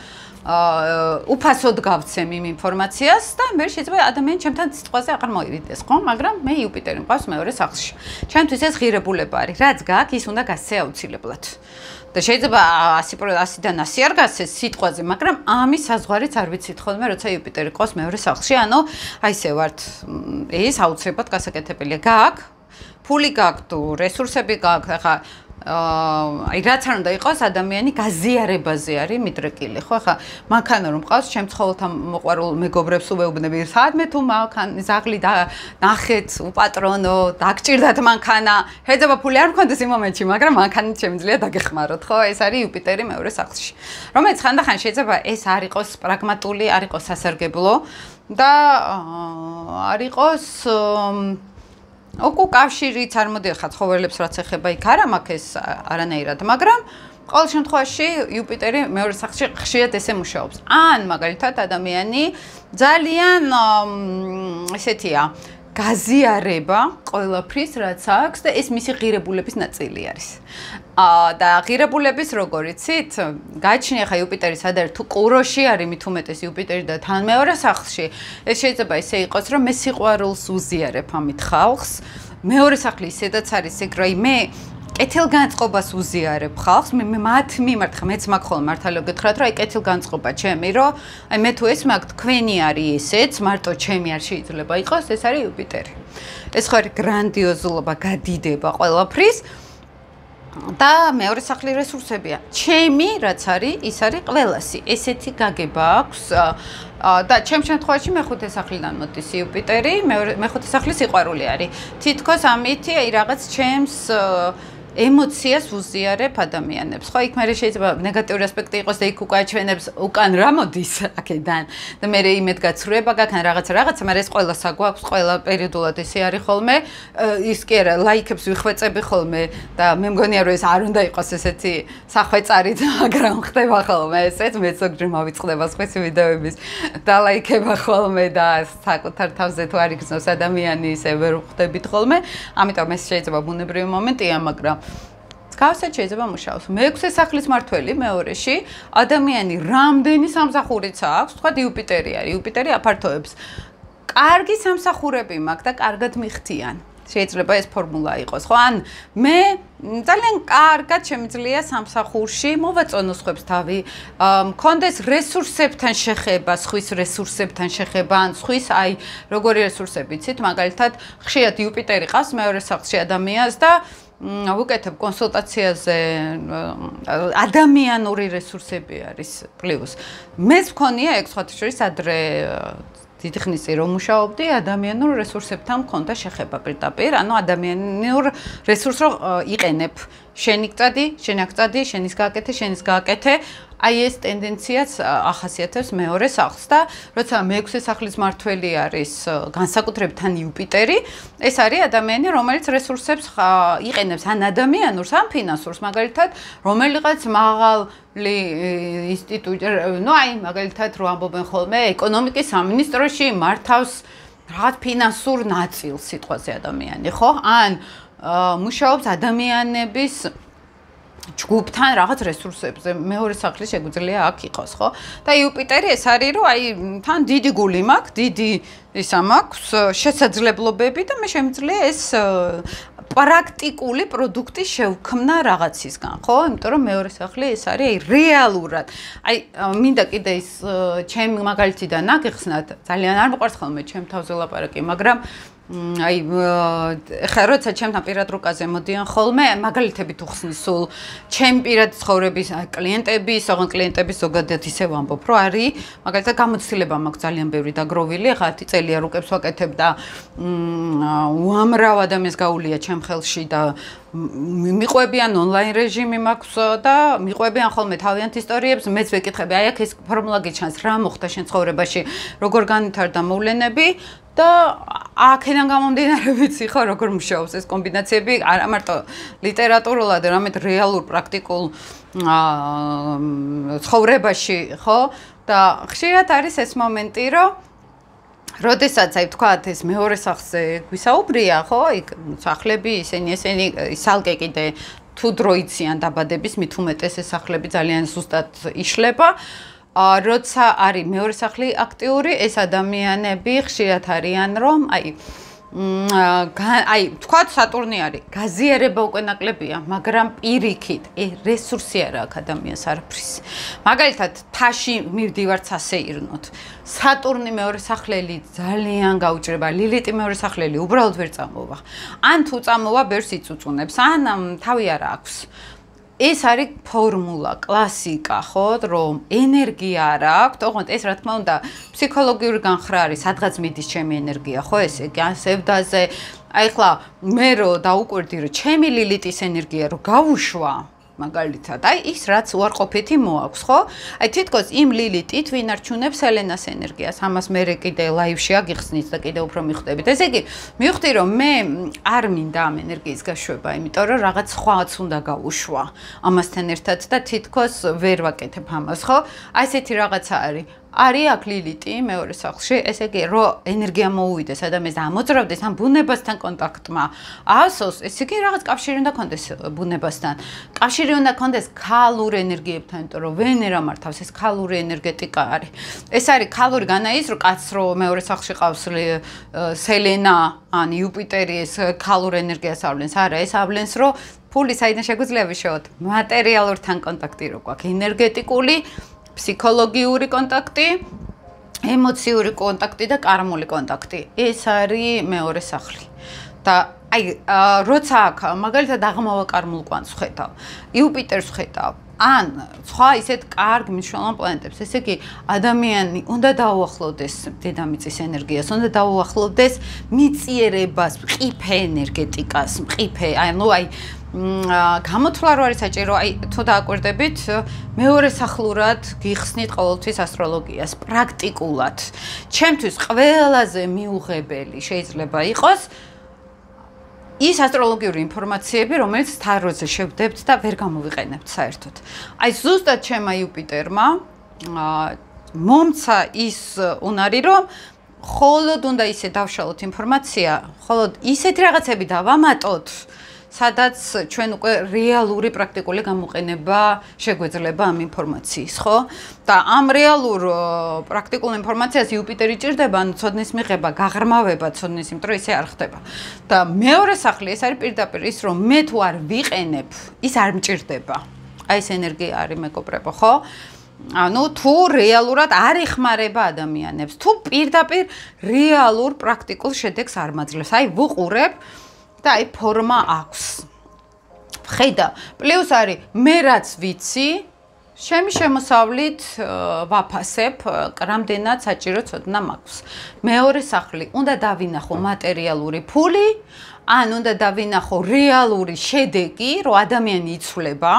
აა უფასოდ გავცემ იმ ინფორმაციას და მე შეიძლება ადამიანი ჩემთან სიტყვაზე აღარ მოივიდეს ხო? მაგრამ მე იუპიტერი მყავს მეორე სახლში. ჩემთვის ეს ღირებულება არის რაც გაქვს ის უნდა გასცე აუცილებლად და შეიძლება 100% 100-დან 100 არ გასცეს სიტყვაზე მაგრამ ამის საზღვარიც არ ვიცით ხოლმე როცა იუპიტერი ყავს მეორე სახლში. ანუ აი ესე ვართ ეს აუცილებლად გასაკეთებელია. გაქვს ფული გაქვს თუ რესურსები გაქვს ახლა აი რაც არ უნდა იყოს ადამიანი გაზიარებაზე არის მიდრეკილი ხო? ახლა მანქანა რომ ყავს ჩემ ცხოველთან მოყვარულ მეგობრებს უვეუბნები საათმე თუ მანქან ზაღლი და ნახეთ უპატრონო დაგჭირდათ მანქანა. შეიძლება ფული არ მქონდეს იმ მომენტში მაგრამ მანქანით შემიძლია დაგეხმაროთ ხო? ეს არის იუპიტერი მეორე სახლში. რომელიც ხანდახან შეიძლება ეს არ იყოს პრაგმატული არ იყოს სასარგებლო და არ იყოს უკუ კავშირიც არ მოდიხარ ცხოველებს რაც ეხება იქ არა მაქვს ეს არანაირად მაგრამ ყოველ შემთხვევაში იუპიტერი მეორე სახლში ხშირად ესე მუშაობს ან მაგალითად ადამიანი ძალიან ესეთია გაზიარება ყველაფრის რაც აქვს და ეს მისი ღირებულების ნაწილი არის. და ღირებულების როგორ იცით? გაჩნია ხა იუპიტერი სადარ თუ ყუროში არის მით უმეტეს იუპიტერი და თან მეორე სახლში. ეს შეიძლება ისე იყოს, რომ მე სიყვარულს უზიარებ ამით ხალხს. მეორე სახლი ისედაც არის ეგ, რომ მე კეთილგანწყობას უზიარებ ხალხს, მე მათ მიმართ მეც მაგ ხოლმე მართალია გითხრათ, რომ აი კეთილგანწყობა ჩემი, რომ აი მე თუ ეს მაგ თქვენი არის ესეც, მარტო ჩემი არ შეიძლება იყოს, ეს არის იუპიტერი. ეს ხო არის გრანდიოზულობა, გადიდება ყველაფრის. და მეორე სახლი რესურსებია. ჩემი რაც არის, ის არის ყველასი. ესეთი გაგება აქვს და ჩემ შემთხვევაში მეხუთე სახლიდან მოდის იუპიტერი, მეხუთე სახლის სიყვარული არის. თითქოს ამითი აი რაღაც ჩემს ემოციას უზიარებ ადამიანებს. ხო, იქ მე შეიძლება ნეგატიური ასპექტი იყოს და იქ უკვე ჩვენებს უკან რა მოდის აქედან. და მე იმედ გაცრუება გაქან რაღაც რაღაც, მაგრამ ეს ყველა საგვაქვს, ყველა პერიოდულად ესე არის ხოლმე. ის კი არა, ლაიქებს ვიხვეწები ხოლმე და მე მგონია რომ ეს არ უნდა იყოს ესეთი სახვეწარი, მაგრამ ხდება ხოლმე ესეც მე ზოგჯერ მოვიწყდება სხვისი ვიდეოების და ლაიქება ხოლმე და საკუთარ თავზე თუ არ იგზნოს ადამიანი ისე ვერ ხვდებით ხოლმე. ამიტომ ეს შეიძლება ბუნებრივი მომენტია, მაგრამ გავსეთ შეიძლება მუშაოს. მეექვსე სახლის მართველი მეორეში ადამიანი რამდენი სამსახურიც აქვს, თქვა იუპიტერი არის, იუპიტერი აფართოებს. კარგი სამსახურები მაქვს და კარგად მიხთიან. შეიძლება ეს ფორმულა იყოს, ხო? ან მე ძალიან კარგად შემიძლია სამსახურში მოვაწონოს ხებს თავი, მქონდეს რესურსებთან შეხება, სხვის რესურსებთან შეხება, ან სხვის აი როგორი რესურსები იცით, მაგალითად, ხშირად იუპიტერი ყავს მეორე სახლში ადამიანს და ვუკეთებ კონსულტაციაზე ადამიანური რესურსები არის პლუს. მეც მქონია ეგ სხვა შორის ადრე დიდი ხნის წინ რომ მუშაობდი ადამიანურ რესურსებთან მქონდა შეხება პირდაპირ, ანუ ადამიანურ რესურს რო იყენებ. შენი წადი, შენი წადი, შენის გააკეთე, შენის გააკეთე. აი ეს ტენდენციაც ახასიათებს მეორე სახლს და როცა მეექვსე სახლის მართველი არის განსაკუთრებით თან იუპიტერი, ეს არის ადამიანი, რომელიც რესურსებს იყენებს ან ადამიანურს, ან ფინანსურს, მაგალითად, რომელიღაც მაღალი ინსტიტუტი, ну აი მაგალითად რო ამბობენ ხოლმე ეკონომიკის სამინისტროში მართავს რაღაც ფინანსურ ნაწილს სიტყვაზე ადამიანი, ხო? ან მუშაობს ადამიანების ჯგუფთან რაღაც რესურსებზე მეორე სახლის შეგვიძლია აქ იყოს, ხო? და იუპიტერი ეს არის, რომ აი თან დიდი გული მაქვს, დიდი ისა მაქვს შესაძლებლობები და მე შემიძლია ეს პრაქტიკული პროდუქტი შევქმნა რაღაცისგან, ხო? იმიტომ რომ მეორე სახლი ეს არის აი რეალურად. აი მინდა კიდე ის ჩემ მაგალითიდან აგეხსნათ, ძალიან არ მოყვარს ხოლმე ჩემ თავზე ლაპარაკი, მაგრამ აი ხა როცა ჩემთან პირად რუკაზე მოდიან ხოლმე მაგალითები თუ ხსნის სულ ჩემ პირად ცხოვრების კლიენტების, ოღონ კლიენტების ზოგადად ისე ვამბობ, რომ არის მაგალითად გამოცდილება მაქვს ძალიან ბევრი დაგროვილი, 10 წელია რუკებს ვაკეთებ და უამრავ ადამიანს გაულია ჩემ ხელში და მიყვებიან ონლაინ რეჟიმი მაქვს და მიყვებიან ხოლმე თავიანთ ისტორიებს, მეც ვეკითხები, აი აქ ეს ფორმულა გიჩანს, რა მოხდა შენ ცხოვრებაში, როგორ განვითარდა მოვლენები და აქედან გამომდინარე ვიცი ხო როგორ მუშაობს ეს კომბინაციები. არა მარტო ლიტერატურულად არამედ რეალურ პრაქტიკულ ცხოვრებაში ხო? და ხშირად არის ეს მომენტი რომ როდესაც აი თქვათ ეს მეორე სახზე გვისაუბრია ხო? იქ სახლები ისინი ესენი სალკე კიდე თუ დროიციან დაბადების მით უმეტეს ეს სახლები ძალიან ზუსტად იშლება როცა არის მეორე სახლი აქტიური, ეს ადამიანები ხშირად არიან, რომ აი აი თქვა სატურნი არის, გაზიარება უკვე ნაკლებია, მაგრამ პირიქით, ე რესურსი არა აქ ადამიანს არაფრის. მაგალითად, თაში მივდივართ ასეირნოთ. სატურნი მეორე სახლელი ძალიან გაუჭრება, ლილიტი მეორე სახლელი უბრალოდ ვერ წამოვა. ან თუ წამოვა, ბერს იწუწუნებს, ან თავი არა აქვს. ეს არის ფორმულა, კლასიკა, ხო, რომ ენერგია რა აქვს, თქო, ეს რა თქმა უნდა, ფსიქოლოგიური განხრა არის, სადღაც მიდის ჩემი ენერგია, ხო, ესე კი, ან სევდაზე. აი ხლა მე რო დაუკვირდი, რომ ჩემი ლილიტის ენერგია რო გავუშვა, მაგალითად, აი ის რაც უარყოფითი მოაქვს, ხო? აი თითქოს იმ ლილიტით ვინ არჩუნებს ელენას ენერგიას, ამას მე კიდე ლაივში აგიხსნით და კიდე უფრო მიხვდებით. ესე იგი, მივხვდი რომ მე არ მინდა ამ ენერგიის გაშვება, იმიტომ რომ რაღაც სხვაც უნდა გაუშვა ამასთან ერთად და თითქოს ვერ ვაკეთებ ამას, ხო? აი ესეთი რაღაცა არის. არის ლილიტი მეორე სახლში, ესე იგი, რომ ენერგია მოუვიდეს ადამიანს და ამოძრავდეს ამ ბუნებასთან კონტაქტმა. ასოს, ესე იგი, რაღაც კავშირი უნდა კონდეს ბუნებასთან. კავშირი უნდა კონდეს ქალურ ენერგიებთან, იმიტომ რომ ვენერა მართავს ეს ქალური ენერგეტიკა არის. ეს არის ქალური განა ის, რომ კაც რო მეორე სახლში ყავს სელენა, ან იუპიტერი ეს ქალურ ენერგიას ავლენს. არა, ეს ავლენს, რომ ფული საიდან შეგვიძლია ვიშოვოთ? მატერიალურთან კონტაქტი რო გვაქვს, ენერგეტიკული ფსიქოლოგიური კონტაქტი, ემოციური კონტაქტი და კარმული კონტაქტი. ეს არის მეორე სახლი. და აი, როცა აქ მაგალითად აღმოვა კარმულ კვანტს ხედავ, იუპიტერს ხედავ, ან სხვა ისეთ კარგ მნიშვნელოვან პლანეტებს, ესე იგი, ადამიანი უნდა დაუახლოვდეს დედამიწის ენერგიას, უნდა დაუახლოვდეს მიწიერებას, ყიფე ენერგეტიკას, ყიფე, აი, ნუ აი გამოთვლა რო არის საჭირო, აი თუ დააკვირდებით, მეორე სახლურად გიხსნით ყოველთვის ასტროლოგიას პრაქტიკულად. ჩემთვის ყველაზე მიუღებელი შეიძლება იყოს ის ასტროლოგიური ინფორმაციები, რომელიც თაროზე შევდებთ და ვერ გამოვიყენებთ საერთოდ. აი ზუსტად ჩემა იუპიტერმა მომცა ის უნარი, რომ холод უნდა ისე დავშალოთ ინფორმაცია, холод ისეთ რაღაცები დავამატოთ, სადაც ჩვენ უკვე რეალური პრაქტიკული გამოყენება შეგვეძლება ამ ინფორმაციის, ხო? და ამ რეალურ პრაქტიკულ ინფორმაციას იუპიტერი ჭირდება, ანუ ცოდნის მიღება, გაღრმავება ცოდნის, იმიტომ რომ ისე არ ხდება. და მეორე სახლი ეს არის პირდაპირ ის, რომ მე თუ არ ვიყენებ, ის არ მჭირდება. აი ეს ენერგია არის მეკობრებო, ხო? ანუ თუ რეალურად არ ეხმარება ადამიანებს, თუ პირდაპირ რეალურ პრაქტიკულ შედეგს არ მაძლევს. აი ვუყურებ და აი ფორმა აქვს. ხედა, პლუს არის მე რაც ვიცი, შემი შემოსავლით ვაფასებ, რამდენად საჭირო ცოდნა მაქვს. მეორე სახლი, უნდა დავინახო მატერიალური ფული, ან უნდა დავინახო რეალური შედეგი, რომ ადამიანი იცვლება.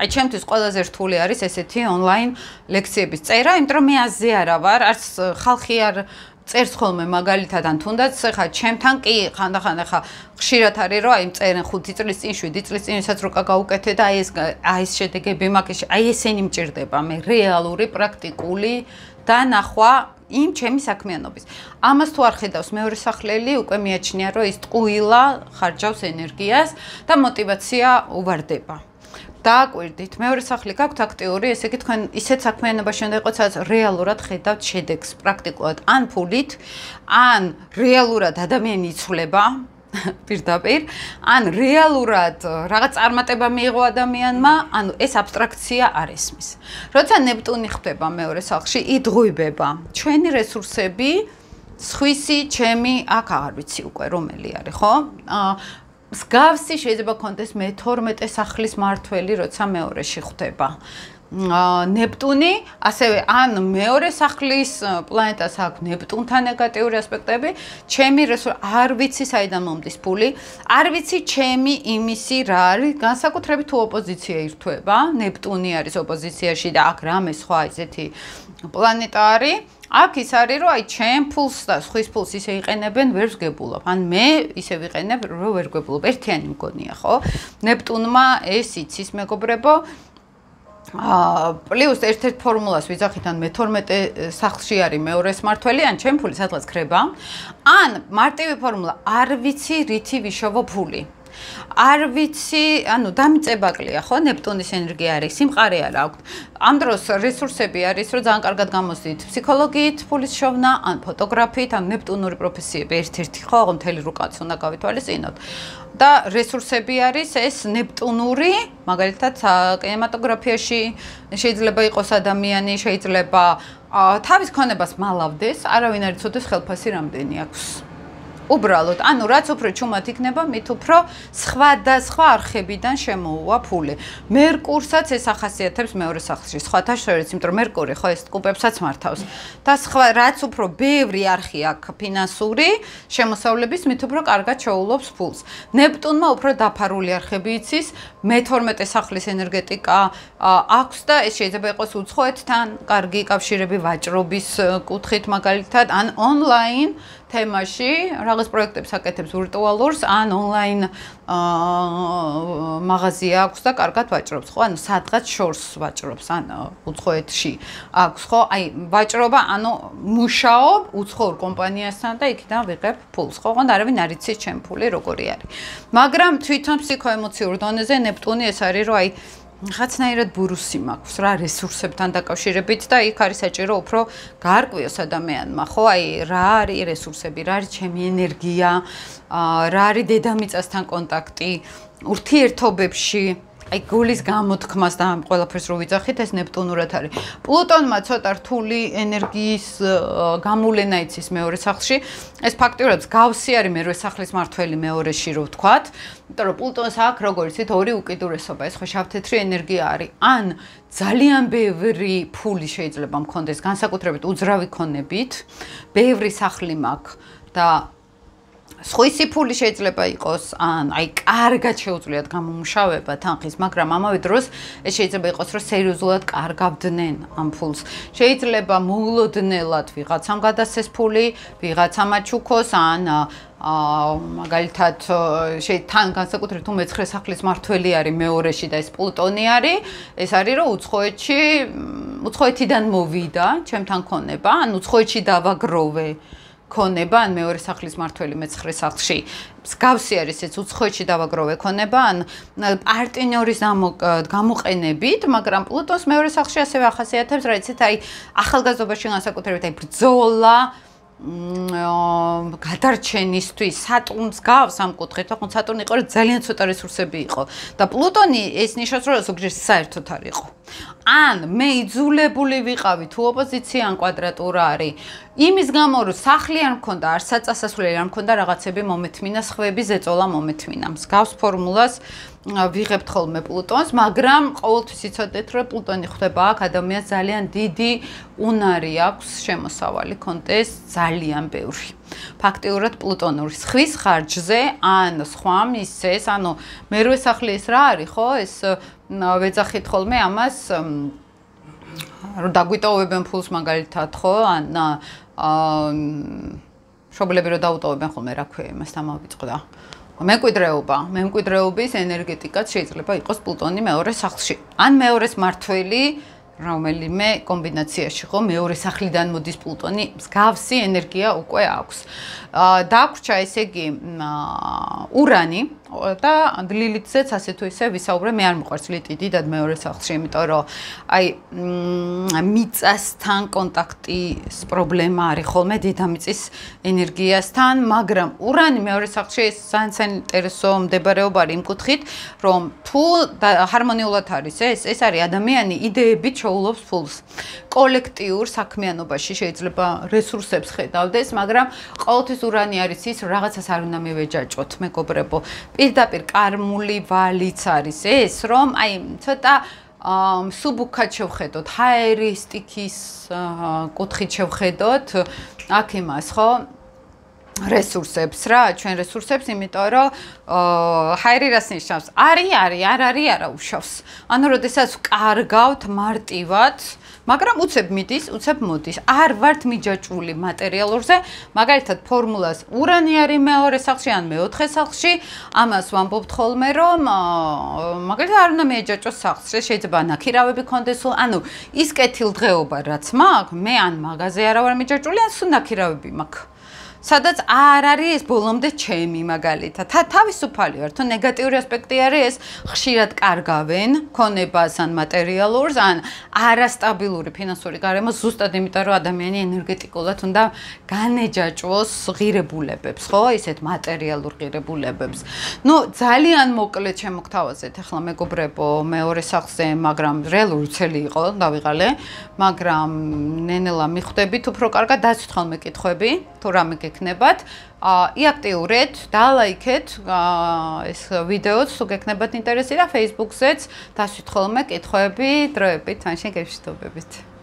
აი, ჩემთვის ყველაზე რთული არის ესეთი ონლაინ ლექციების წერა, იმიტომ რომ მე აზე არა ვარ, არც ხალხი არ წერს ხოლმე მაგალითად ან თუნდაც ხა ჩემთან კი ხანდახან ხა ხშირად არის რომ აი მწერენ 5 წლის წინ 7 წლის წინ ისაც როკა გაუკეთე და აი ეს აი ეს შედეგები მაქვს აი ესენი მჭირდება მე რეალური პრაქტიკული დანახვა იმ ჩემი საქმიანობის. ამას თუ არ ხედავს მეორე სახლელი, უკვე მიაჩნია, რომ ის ტყუილა ხარჯავს ენერგიას და мотивация უბარდება. დააკვირდით, მეორე სახლი გაქვთ აქტიური, ესე იგი თქვენ ისეთ საქმიანობაში უნდა იყოს, სადაც რეალურად ხედავთ შედეგს პრაქტიკულად, ან ფულით, ან რეალურად ადამიანი იცვლება პირდაპირ, ან რეალურად რაღაც წარმატება მიიღო ადამიანმა, ანუ ეს აბსტრაქცია არ ესმის. როცა ნეპტუნი ხდება მეორე სახლში, იდღუიბება ჩვენი რესურსები სხვისი ჩემი აქ აღარ ვიცი უკვე რომელი არის, ხო? აა მსგავსი შეიძლება კონდეს მე-12 სახლის მართველი, როცა მეორეში ხვდება. ნეპტუნი, ასევე ან მეორე სახლის პლანეტას აქვს ნეპტუნთან ნეგატიური ასპექტები, ჩემი რესურ არ ვიცი საიდან მომდის ფული, არ ვიცი ჩემი იმისი რა არის, განსაკუთრებით თუ ოპოზიცია ირთვება, ნეპტუნი არის ოპოზიციაში და აქ რამე სხვა ისეთი პლანეტა არის. აქ ის არის რომ აი ჩემ ფულს და სხვის ფულს ისე იყენებენ ვერ ვგებულობ. ან მე ისე ვიყენებ რომ ვერ ვგებულობ. ერთიანი მგონია, ხო? ნეპტუნმა ეს იცის მეგობრებო, აა პლუს ერთ-ერთ ფორმულას ვიძახით ან მე-12 სახლში არის მეორე სმართველი ან ჩემ ფული სადღაც ხრება ან მარტივი ფორმულა არ ვიცი რითი ვიშოვო ფული არ ვიცი, ანუ დამწებაკლია, ხო? ნეპტუნის ენერგია არის, სიმყარე არა აქვს. ამ დროს რესურსები არის, რომ ძალიან კარგად გამოსდით ფსიქოლოგიით, ფულის შოვნა, ან ფოტოგრაფიით, ან ნეპტუნური პროფესიები ერთ-ერთი, ხო? აღო მთელი რუკაც უნდა გავითვალისწინოთ. და რესურსები არის ეს ნეპტუნური, მაგალითად, კინემატოგრაფიაში შეიძლება იყოს ადამიანი, შეიძლება თავის ქონებას მალავდეს, არავინ არ იცოდეს ხელფასი რამდენი აქვს. უბრალოდ, ანუ რაც უფრო ჩუმად იქნება, მით უფრო სხვადასხვა არხებიდან შემოუვა ფული. მერკურსაც ეს ახასიათებს მეორე სახლში. სხვათა შორის, იმიტომ რომ მერკური ხო ეს კუპებსაც მართავს. და სხვა რაც უფრო ბევრი არხი აქვს ფინანსური შემოსავლების, მით უფრო კარგად შეულობს ფულს. ნეპტუნმა უფრო დაფარული არხები იცის, მე-12 სახლის ენერგეტიკა აქვს და ეს შეიძლება იყოს უცხოეთთან, კარგი კავშირები ვაჭრობის კუთხით მაგალითად, ან ონლაინ თემაში რაღაც პროექტებს აკეთებს ვირტუალურს ან ონლაინ აა მაღაზია აქვს და კარგად ვაჭრობს ხო? ანუ სადღაც შორს ვაჭრობს ან უცხოეთში აქვს ხო? აი ვაჭრობა ანუ მუშაობ უცხოურ კომპანიასთან და იქიდან ვიღებ ფულს ხო? ან არავინ არ იცის ჩემ ფული როგორი არის. მაგრამ თვითონ ფსიქოემოციურ დონეზე ნეპტუნი ეს არის რომ აი რაღაცნაირად ბურუსი მაქვს რა რესურსებთან დაკავშირებით და იქ არის საჭირო უფრო გარკვიოს ადამიანმა ხო? აი რა არის რესურსები? რა არის ჩემი ენერგია? რა არის დედამიწასთან კონტაქტი? ურთიერთობებში აი გულის გამოთქმას და ამ ყველაფერს რო ვიძახით ეს ნეპტუნურად არის. პლუტონმა ცოტა რთული ენერგიის გამოვლენა იცის მეორე სახლში. ეს ფაქტიურად გავსი არის მეორე სახლის მართველი მეორეში რო ვთქვათ. იმიტომ რომ პლუტონს აქვს როგორც იცით ორი უკიდურესობა, ეს ხო შავთეთრი ენერგია არის. ან ძალიან ბევრი ფული შეიძლება მქონდეს განსაკუთრებით უძრავი ქონებით. ბევრი სახლი მაქვს და სხვისი ფული შეიძლება იყოს ან აი კარგად შეუძლიათ გამომშავება თანხის, მაგრამ ამავე დროს შეიძლება იყოს რომ სერიოზულად კარგავდნენ ამ ფულს. შეიძლება მოულოდნელად ვიღაცამ გადასცეს ფული, ვიღაცამ აჩუქოს ან აა მაგალითად შეიძლება განსაკუთრებით თუ მეცხრე სახლის მართველი არის მეორეში და ეს პლუტონი არის, ეს არის რომ უცხოეთში უცხოეთიდან მოვიდა ჩემთან ქონება, ან უცხოეთში დავაგროვე ქონება ან მეორე სახლის მართველი მეცხრე სახლში. მსგავსი არის ეს უცხოეთში დავაგროვე ქონება ან პარტნიორის გამოყენებით მაგრამ პლუტონს მეორე სახლში ასევე ახასიათებს რა იცით აი ახალგაზრდობაში განსაკუთრებით აი ბრძოლა გადარჩენისთვის სატურნს გავს ამ კუთხით, თქო სატურნი იყო ძალიან ცოტა რესურსები იყო. და პლუტონი ეს ნიშნავს რომ ზოგჯერ საერთოდ არ იყო. ან მე იძულებული ვიყავი თუ ოპოზიცია ან კვადრატურა არის. იმის გამო რომ სახლი არ მქონდა არ საწასასვლელი არ მქონდა რაღაცები მომეთმინა ხვები ზეწოლა მომეთმინა მსგავს ფორმულას ვიღებთ ხოლმე პლუტონს მაგრამ ყოველთვის იცოდეთ რომ პლუტონი ხდება აქ ადამიანს ძალიან დიდი უნარი აქვს შემოსავალი კონტეს ძალიან ბევრი. ფაქტიურად პლუტონური სხვის ხარჯზე ან სხვა მისცეს ანუ მერვე სახლი ეს რა არის ხო? ეს ვეძახით ხოლმე ამას რომ დაგვიტოვებენ ფულს მაგალითად ხო? ან აა შობლები რომ დაუტოვებენ ხოლმე რა ქვია იმას დამავიწყდა მემკვიდრეობა მემკვიდრეობის ენერგეტიკაც შეიძლება იყოს პლუტონი მეორე სახლში ან მეორეს მართველი რომელიმე კომბინაციაში ხო მეორე სახლიდან მოდის პლუტონი მსგავსი ენერგია უკვე აქვს. დაგვრჩა ესე იგი ურანი, და ლილითზეც ასე თუ ისე ვისაუბრე, მე არ მიყვარს ლიტი დიდად მეორე სახლში, იმიტომ რომ აი მიწასთან კონტაქტის პრობლემა არის ხოლმე დედამიწის ენერგიასთან, მაგრამ ურანი მეორე სახლში ეს ძალიან საინტერესო მდებარეობა არის იმ კუთხით, რომ თუ ჰარმონიულად არის ეს, ეს არის ადამიანი იდეებით შეულობს ფულს. კოლექტიურ საქმიანობაში შეიძლება რესურსებს ხედავდეს, მაგრამ ყოველთვის ურანი არის ის, რომ რაღაცას არ უნდა მევეჯაჭოთ, მეგობრებო. პირდაპირ კარმული ვალიც არის ეს, რომ აი ცოტა ამ სუბუქად შევხედოთ, ჰაერისტიკის კუთხით შევხედოთ აქ იმას, ხო? რესურსებს რა, ჩვენ რესურსებს, იმიტომ რომ ჰაერი რას ნიშნავს? არის, არის, არ არის, არა უშავს. ანუ, როდესაც კარგავთ მარტივად, მაგრამ უცებ მიდის, უცებ მოდის. არ ვართ მიჯაჭვული მატერიალურზე, მაგალითად ფორმულას ურანი არის მეორე სახლში ან მეოთხე სახლში, ამას ვამბობთ ხოლმე, რომ მაგალითად არ უნდა მიეჯაჭოს სახლში, შეიძლება ნაკირავები კონდეს, ანუ ის კეთილდღეობა რაც მაქვს, მე ან მაღაზე არა ვარ მიჯაჭვული, ან სულ ნაკირავები მაქვს. სადაც არ არის ეს ბოლომდე ჩემი მაგალითად. თავისუფალი ვარ, თუ ნეგატიური ასპექტი არის ეს ხშირად კარგავენ ქონებას ან მატერიალურს, ან არასტაბილური ფინანსური გარემო ზუსტად იმიტომ რომ ადამიანი ენერგეტიკულად უნდა განეჯაჭვოს ღირებულებებს, ხო? ისეთ მატერიალურ ღირებულებებს. ნუ ძალიან მოკლედ შემოგთავაზეთ ახლა მეგობრებო მეორე სახზე, მაგრამ რეალური ცელი იყო, დავიღალე, მაგრამ ნენელა მიხვდებით უფრო კარგად დაცვით ხოლმე კითხვები, თუ რამე. აა იაქტიურეთ, დალაიქეთ ეს ვიდეოც, თუ გექნებათ ინტერესი და Facebook-ზეც დასვით ხოლმე კითხვები, დროებით, მაშინ გეშტობებით.